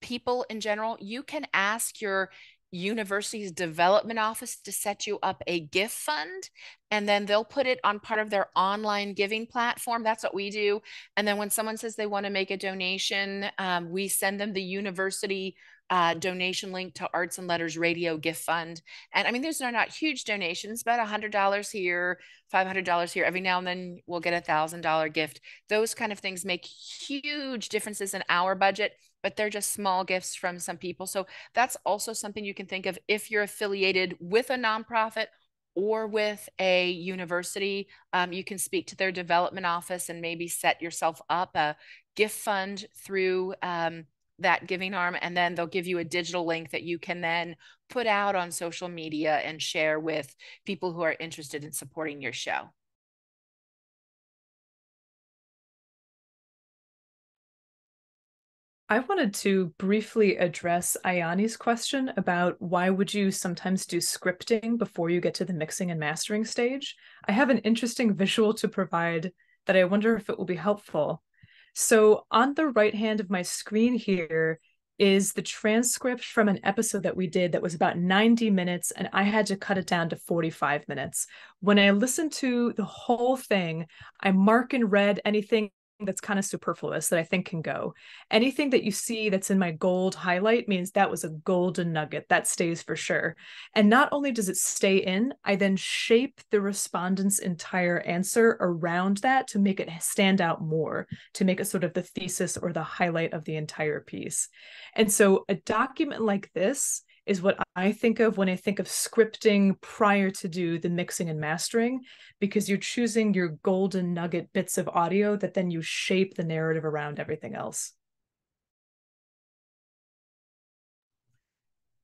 people in general, you can ask your university's development office to set you up a gift fund and then they'll put it on part of their online giving platform. That's what we do. And then when someone says they want to make a donation um, we send them the university uh, donation link to arts and letters radio gift fund. And i mean those are not huge donations but $100 here $500 here every now and then we'll get a thousand dollar gift. Those kind of things make huge differences in our budget but they're just small gifts from some people. So that's also something you can think of if you're affiliated with a nonprofit or with a university. Um, you can speak to their development office and maybe set yourself up a gift fund through um, that giving arm. And then they'll give you a digital link that you can then put out on social media and share with people who are interested in supporting your show. I wanted to briefly address Ayani's question about why would you sometimes do scripting before you get to the mixing and mastering stage. I have an interesting visual to provide that I wonder if it will be helpful. So on the right hand of my screen here is the transcript from an episode that we did that was about 90 minutes and I had to cut it down to 45 minutes. When I listened to the whole thing, I mark in red anything that's kind of superfluous that I think can go. Anything that you see that's in my gold highlight means that was a golden nugget that stays for sure. And not only does it stay in, I then shape the respondent's entire answer around that to make it stand out more, to make it sort of the thesis or the highlight of the entire piece. And so a document like this is what I think of when I think of scripting prior to do the mixing and mastering, because you're choosing your golden nugget bits of audio that then you shape the narrative around everything else.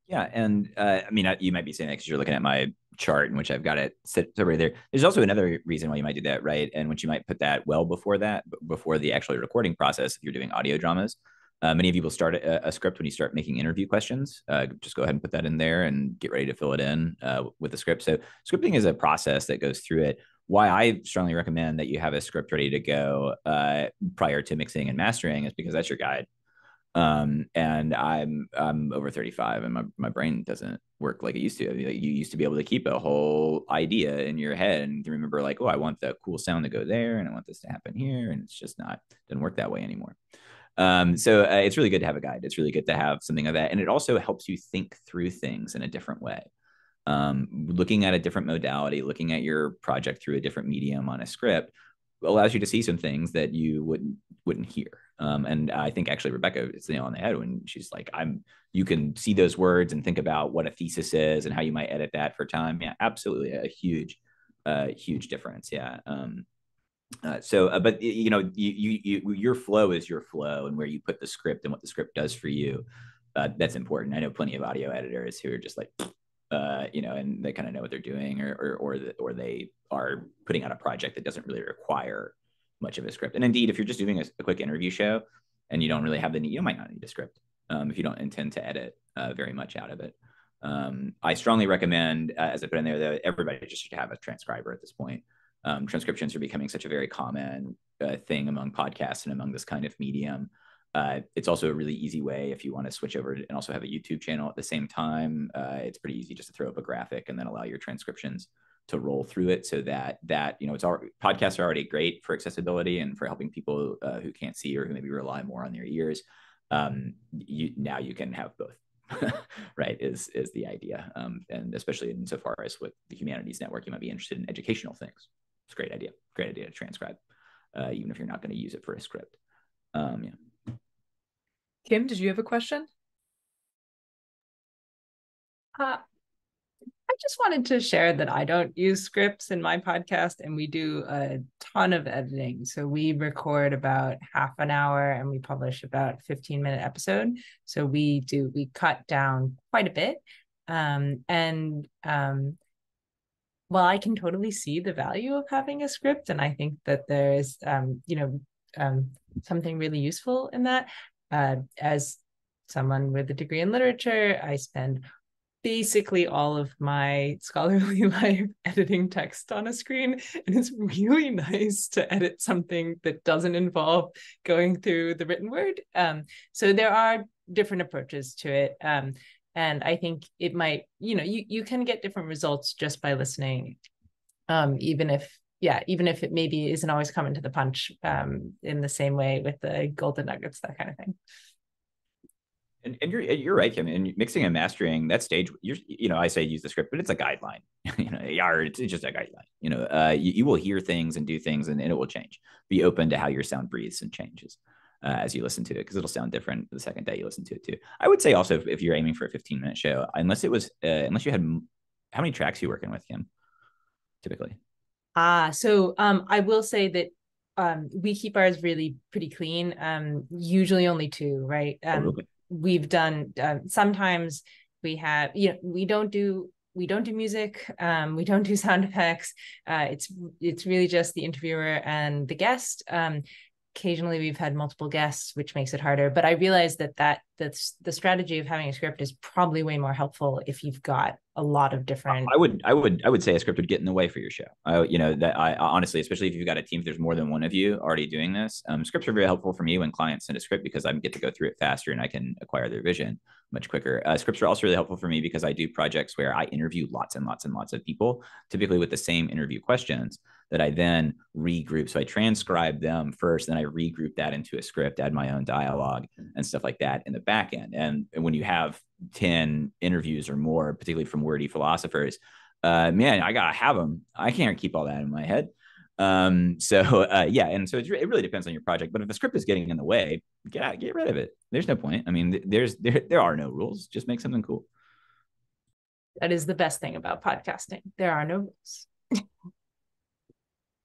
Yeah, and uh, I mean, you might be saying that because you're looking at my chart in which I've got it set right there. There's also another reason why you might do that, right? And which you might put that well before that, before the actual recording process, if you're doing audio dramas. Uh, many of you will start a, a, script when you start making interview questions. Uh, just go ahead and put that in there and get ready to fill it in uh, with the script. So scripting is a process that goes through it. Why I strongly recommend that you have a script ready to go uh, prior to mixing and mastering is because that's your guide. Um, and I'm I'm over 35 and my, my brain doesn't work like it used to. Like you used to be able to keep a whole idea in your head and remember like, oh, I want the cool sound to go there and I want this to happen here. And it's just not doesn't work that way anymore. Um, so uh, it's really good to have a guide. It's really good to have something like that, and it also helps you think through things in a different way. Um, looking at a different modality, looking at your project through a different medium on a script allows you to see some things that you wouldn't wouldn't hear. Um, and I think actually Rebecca is the nail on the head when she's like, "I'm." You can see those words and think about what a thesis is and how you might edit that for time. Yeah, absolutely, a huge, uh, huge difference. Yeah. Um, uh, so, uh, but you know, you, you, you, your flow is your flow, and where you put the script and what the script does for you, uh, that's important. I know plenty of audio editors who are just like, uh, you know, and they kind of know what they're doing, or or or, the, or they are putting out a project that doesn't really require much of a script. And indeed, if you're just doing a, a quick interview show and you don't really have the need, you might not need a script um, if you don't intend to edit uh, very much out of it. Um, I strongly recommend, as I put in there, that everybody just should have a transcriber at this point um, transcriptions are becoming such a very common uh, thing among podcasts and among this kind of medium. Uh, it's also a really easy way if you want to switch over and also have a YouTube channel at the same time. Uh, it's pretty easy just to throw up a graphic and then allow your transcriptions to roll through it so that that you know it's already podcasts are already great for accessibility and for helping people uh, who can't see or who maybe rely more on their ears. Um, you, now you can have both. <laughs> right is is the idea um, and especially insofar as with the humanities network you might be interested in educational things it's a great idea. Great idea to transcribe, uh, even if you're not going to use it for a script. Um, yeah. Kim, did you have a question? Uh, I just wanted to share that I don't use scripts in my podcast and we do a ton of editing. So we record about half an hour and we publish about 15 minute episode. So we do we cut down quite a bit. Um, and um, well, I can totally see the value of having a script, and I think that there is um, you know, um, something really useful in that. Uh, as someone with a degree in literature, I spend basically all of my <laughs> scholarly <laughs> life editing text on a screen. And it's really <laughs> nice to edit something that doesn't involve going through the written word. Um, so there are different approaches to it. Um, and I think it might, you know, you, you can get different results just by listening, um, even if yeah, even if it maybe isn't always coming to the punch um, in the same way with the golden nuggets, that kind of thing. And, and you're you're right, Kim. And mixing and mastering that stage, you're you know I say use the script, but it's a guideline. <laughs> you know, it's, it's just a guideline. You know, uh, you, you will hear things and do things, and, and it will change. Be open to how your sound breathes and changes. Uh, as you listen to it because it'll sound different the second day you listen to it too. I would say also if, if you're aiming for a 15 minute show, unless it was uh, unless you had how many tracks you working with Kim typically. Ah, so um, I will say that um, we keep ours really pretty clean. Um, usually only two, right? Oh, um, oh, we've done uh, sometimes we have you know we don't do we don't do music um, we don't do sound effects uh, it's it's really just the interviewer and the guest um, occasionally we've had multiple guests which makes it harder but i realize that that that's the strategy of having a script is probably way more helpful if you've got a lot of different i would i would i would say a script would get in the way for your show. I you know that i honestly especially if you've got a team if there's more than one of you already doing this um, scripts are very helpful for me when clients send a script because i get to go through it faster and i can acquire their vision much quicker. Uh, scripts are also really helpful for me because i do projects where i interview lots and lots and lots of people typically with the same interview questions that I then regroup. So I transcribe them first, then I regroup that into a script, add my own dialogue and stuff like that in the back end. And, when you have 10 interviews or more, particularly from wordy philosophers, uh, man, I gotta have them. I can't keep all that in my head. Um, so uh, yeah, and so it really depends on your project. But if the script is getting in the way, get out, get rid of it. There's no point. I mean, there's there there are no rules. Just make something cool. That is the best thing about podcasting. There are no rules.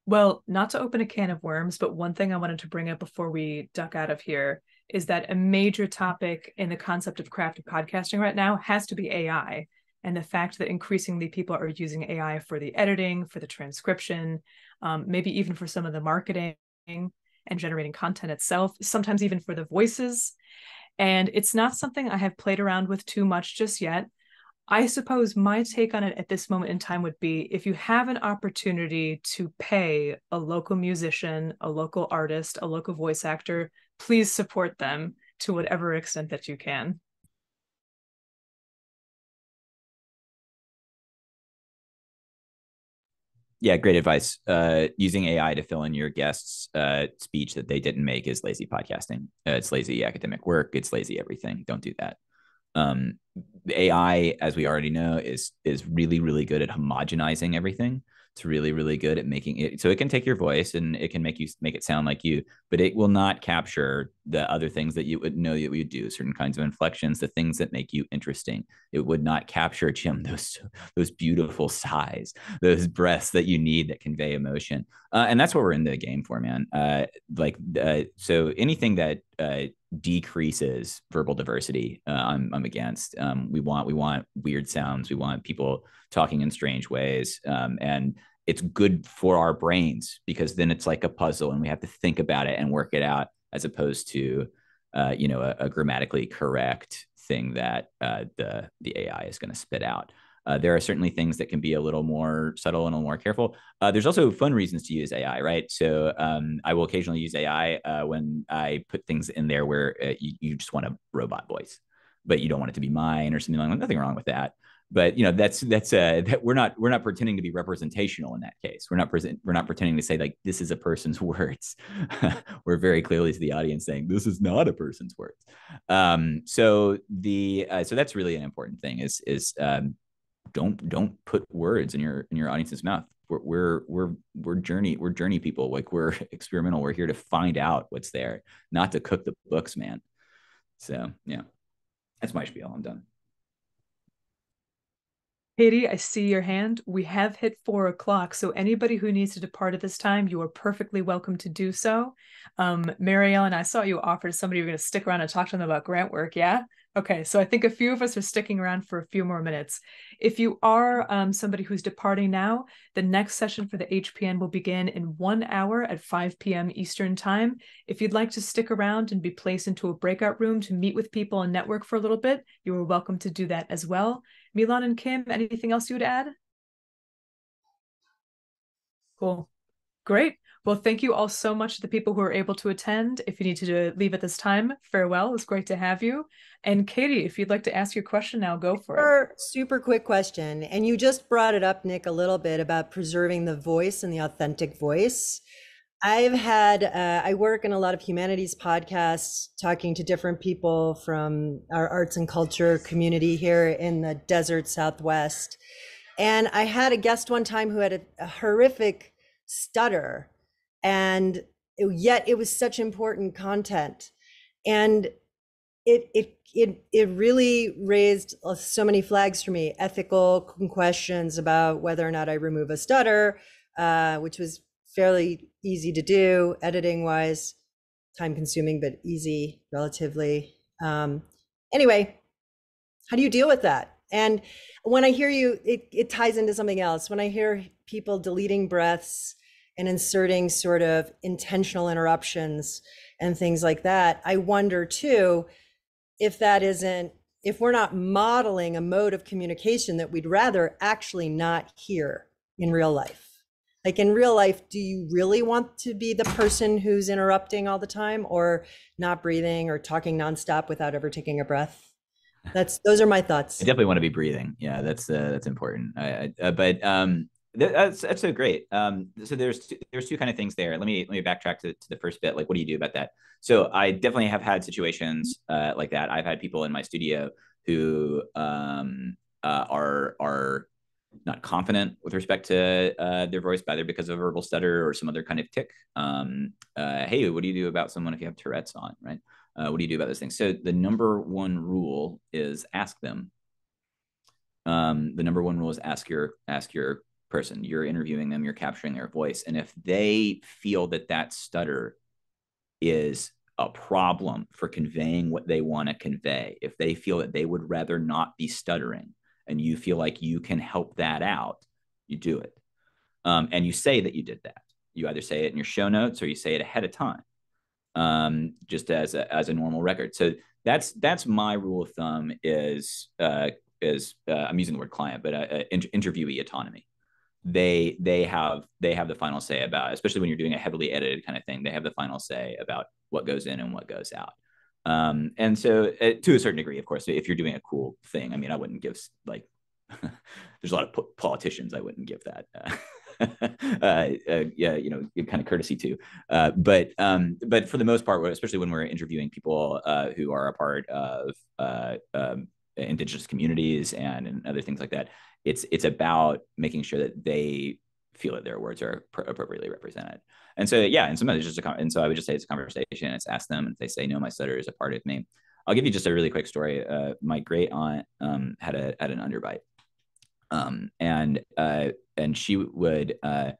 Well, not to open a can of worms, but one thing I wanted to bring up before we duck out of here is that a major topic in the concept of crafty podcasting right now has to be AI. And the fact that increasingly people are using AI for the editing, for the transcription, um, maybe even for some of the marketing and generating content itself, sometimes even for the voices. And it's not something I have played around with too much just yet. I suppose my take on it at this moment in time would be if you have an opportunity to pay a local musician, a local artist, a local voice actor, please support them to whatever extent that you can. Yeah, great advice. Uh, using AI to fill in your guest's uh, speech that they didn't make is lazy podcasting. Uh, it's lazy academic work. It's lazy everything. Don't do that. Um, AI, as we already know, is is really really good at homogenizing everything. It's really really good at making it so it can take your voice and it can make you make it sound like you, but it will not capture the other things that you would know that we do, certain kinds of inflections, the things that make you interesting. It would not capture <laughs> Jim those those beautiful sighs, those breaths that you need that convey emotion, uh, and that's what we're in the game for, man. Uh, like uh, so, anything that uh, decreases verbal diversity, uh, I'm, I'm against. Um, we want we want weird sounds. We want people talking in strange ways, um, and it's good for our brains because then it's like a puzzle, and we have to think about it and work it out, as opposed to uh, you know a, a, grammatically correct thing that uh, the the AI is going to spit out. Uh, there are certainly things that can be a little more subtle and a little more careful. Uh, there's also fun reasons to use AI, right? So um, I will occasionally use AI uh, when I put things in there where uh, you, you, just want a robot voice, but you don't want it to be mine or something like that. Nothing wrong with that. But you know that's that's uh, <laughs> that we're not we're not pretending to be representational in that case. We're not present we're not pretending to say like this is a person's <laughs> words. we're very clearly to the audience saying this is not a person's words. Um, so the uh, so that's really an important thing is is um, don't don't put words in your in your audience's mouth we're we're we're, we're journey we're journey people like we're <laughs> experimental we're here to find out what's there not to cook the books man so yeah that's my spiel i'm done Katie, I see your hand. We have hit four o'clock. So anybody who needs to depart at this time, you are perfectly welcome to do so. Um, Mary Ellen, I saw you offered somebody you're going to stick around and talk to them about grant work. Yeah. Okay, so I think a few of us are sticking around for a few more minutes. If you are um, somebody who's departing now, the next session for the HPN will begin in one hour at 5 p.m. Eastern Time. If you'd like to stick around and be placed into a breakout room to meet with people and network for a little bit, you are welcome to do that as well. Milan and Kim, anything else you would add? Cool. Great. Well, thank you all so much to the people who are able to attend. If you need to leave at this time, farewell. It's great to have you. And Katie, if you'd like to ask your question now, go for super, it. Super quick question. And you just brought it up, Nick, a little bit about preserving the voice and the authentic voice. I've had, uh, I work in a lot of humanities podcasts, talking to different people from our arts and culture community here in the desert Southwest. And I had a guest one time who had a, a horrific stutter and yet it was such important content. And it it it it really raised so many flags for me ethical questions about whether or not i remove a stutter uh, which was fairly easy to do editing wise time consuming but easy relatively. Um, anyway how do you deal with that? And when i hear you it, it ties into something else. When i hear people deleting breaths and inserting sort of intentional interruptions and things like that. I wonder too if that isn't, if we're not modeling a mode of communication that we'd rather actually not hear in real life. Like in real life, do you really want to be the person who's interrupting all the time or not breathing or talking nonstop without ever taking a breath? That's those are my thoughts. I definitely want to be breathing. Yeah, that's uh, that's important. I, I, uh, but um, that's that's so great. Um, so there's two, there's two kind of things there. Let me let me backtrack to, to the first bit. Like, what do you do about that? So I definitely have had situations uh, like that. I've had people in my studio who um, uh, are are not confident with respect to uh, their voice, either because of verbal stutter or some other kind of tick. Um, uh, hey, what do you do about someone if you have Tourette's on, right? Uh, what do you do about those things? So the number one rule is ask them. Um, the number one rule is ask your ask your person you're interviewing them you're capturing their voice and if they feel that that stutter is a problem for conveying what they want to convey if they feel that they would rather not be stuttering and you feel like you can help that out you do it. Um, and you say that you did that. You either say it in your show notes or you say it ahead of time um, just as a, as a normal record. So that's that's my rule of thumb is uh, is uh, i'm using the word client but uh, uh interviewee autonomy they they have they have the final say about especially when you're doing a heavily edited kind of thing they have the final say about what goes in and what goes out um, and so uh, to a certain degree of course if you're doing a cool thing i mean i wouldn't give like <laughs> there's a lot of politicians i wouldn't give that uh, <laughs> uh, uh, yeah, you know, kind of courtesy to. Uh, but um, but for the most part, especially when we're interviewing people uh, who are a part of uh, um, indigenous communities and, and other things like that, it's it's about making sure that they feel that their words are pr- appropriately represented. And so, yeah, and sometimes it's just a, and so I would just say it's a conversation. It's ask them, and if they say no, my stutter is a part of me. I'll give you just a really quick story. Uh, my great aunt um, had a had an underbite, um, and uh, and she would uh,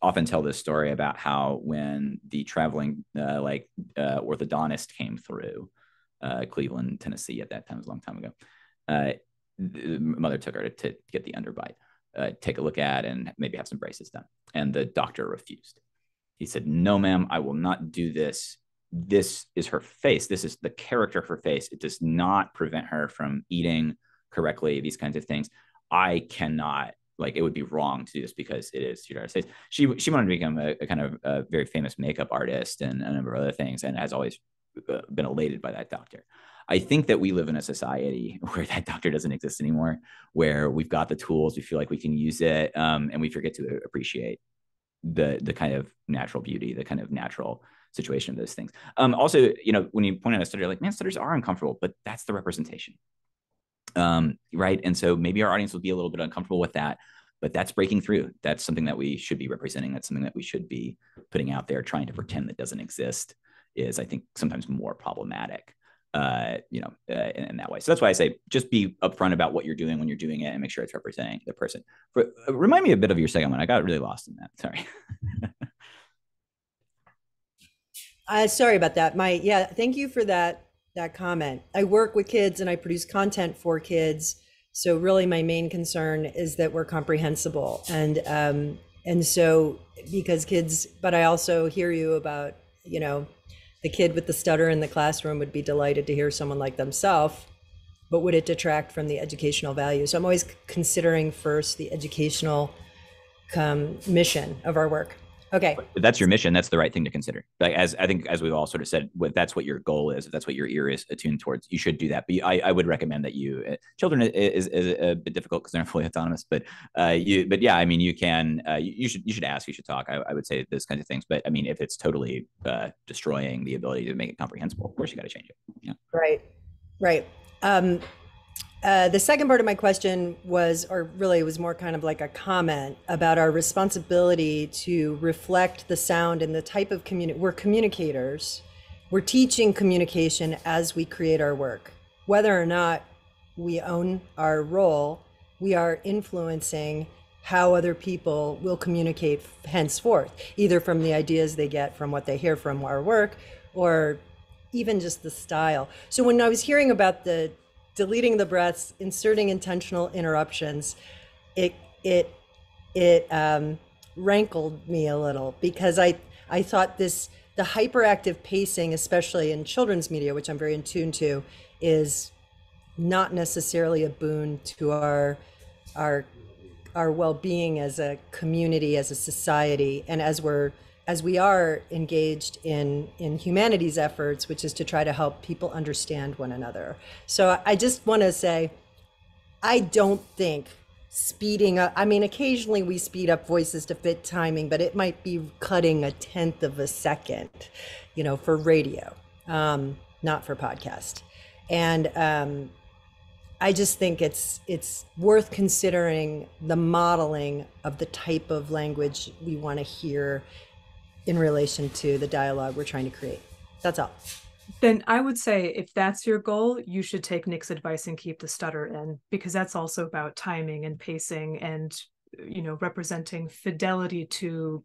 often tell this story about how when the traveling uh, like uh, orthodontist came through uh, Cleveland, Tennessee, at that time, it was a long time ago mother took her to, to get the underbite, uh, take a look at, and maybe have some braces done. And the doctor refused. He said, No, ma'am, I will not do this. This is her face. This is the character of her face. It does not prevent her from eating correctly, these kinds of things. I cannot like it would be wrong to do this because it is United States. She she wanted to become a, a kind of a very famous makeup artist and a number of other things, and has always uh, been elated by that doctor. I think that we live in a society <laughs> where that doctor doesn't exist anymore, where we've got the tools, we feel like we can use it, um, and we forget to appreciate the the kind of natural beauty, the kind of natural situation of those things. Um, also, you know, when you point out a stutter, like, man, stutters are uncomfortable, but that's the representation. Um, right. And so maybe our audience will be a little bit uncomfortable with that, but that's breaking through. That's something that we should be representing. That's something that we should be putting out there, trying to pretend that doesn't exist is, I think, sometimes more problematic uh, you know, uh, in, in, that way. So that's why I say just be upfront about what you're doing when you're doing it and make sure it's representing the person. Uh, remind me a bit of your second one. I got really lost in that. <laughs> Sorry. uh, sorry about that. My yeah, thank you for that that comment. I work with kids and I produce content for kids. So really, my main concern is that we're comprehensible and um, and so because kids. But I also hear you about you know the kid with the stutter in the classroom would be delighted to hear someone like themselves but would it detract from the educational value? So i'm always considering first the educational um, mission of our work okay. If that's your mission. That's the right thing to consider. Like as i think as we've all sort of said what that's what your goal is if that's what your ear is attuned towards. You should do that. But I, I would recommend that you uh, children is, is a bit difficult because they're <laughs> fully autonomous but uh you but yeah i mean you can uh, you, you, should you should ask you should talk. I, I, would say those kinds of things. But i mean if it's totally uh destroying the ability to make it comprehensible of course you got to change it. Yeah. Right. Right. Um uh, the second part of my question was, or really it was more kind of like a comment about our responsibility to reflect the sound and the type of community. We're communicators. We're teaching communication as we create our work. Whether or not we own our role, we are influencing how other people will communicate henceforth, either from the ideas they get from what they hear from our work or even just the style. So when I was hearing about the deleting the breaths, inserting intentional interruptions, it it it um, rankled me a little because I I thought this the hyperactive pacing, especially in children's media, which I'm very in tune to, is not necessarily a boon to our our our well-being as a community, as a society, and as we're as we are engaged in in humanities efforts which is to try to help people understand one another. So i just want to say i don't think speeding up i mean occasionally we speed up voices to fit timing but it might be cutting a tenth of a second you know for radio um, not for podcast. And um, I just think it's it's worth considering the modeling of the type of language we want to hear in relation to the dialogue we're trying to create. That's all. Then I would say if that's your goal, you should take Nick's advice and keep the stutter in because that's also about timing and pacing and you know representing fidelity to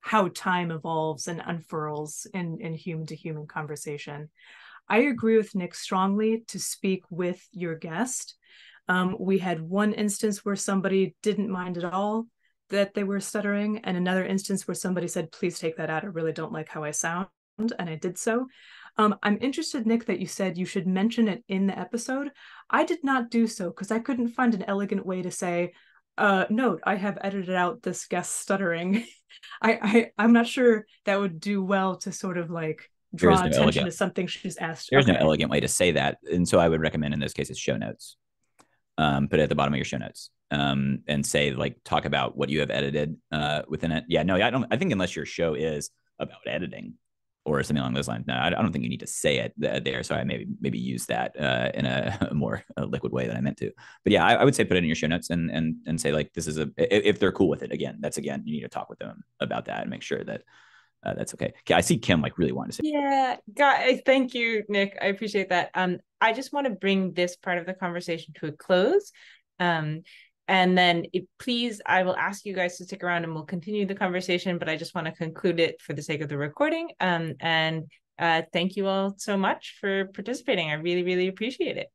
how time evolves and unfurls in in human to human conversation. I agree with Nick strongly to speak with your guest. Um, we had one instance where somebody didn't mind at all that they were stuttering, and another instance where somebody said, please take that out. I really don't like how I sound. And I did so. Um, I'm interested, Nick, that you said you should mention it in the episode. I did not do so because I couldn't find an elegant way to say, uh, note, I have edited out this guest stuttering. <laughs> I, I am not sure that would do well to sort of like draw no attention elegant. to something she's asked. There's okay. no elegant way to say that, and so I would recommend in those cases show notes. Um, put it at the bottom of your show notes um, and say like talk about what you have edited uh, within it. Yeah, no, I don't. I think unless your show is about editing or something along those lines, no, I, don't think you need to say it there. So I maybe maybe use that uh, in a, <laughs> a more liquid way than I meant to. But yeah, I, I, would say put it in your show notes and and and say like this is a if they're cool with it. Again, that's again you need to talk with them about that and make sure that. Uh, that's okay. Okay, I see Kim like really wanting to say. Yeah, guys, thank you, Nick. I appreciate that. Um, I just want to bring this part of the conversation to a close. Um, and then if, please, I will ask you guys to stick around and we'll continue the conversation, but I just want to conclude it for the sake of the recording. Um, and uh, thank you all so much for participating. I really, really appreciate it.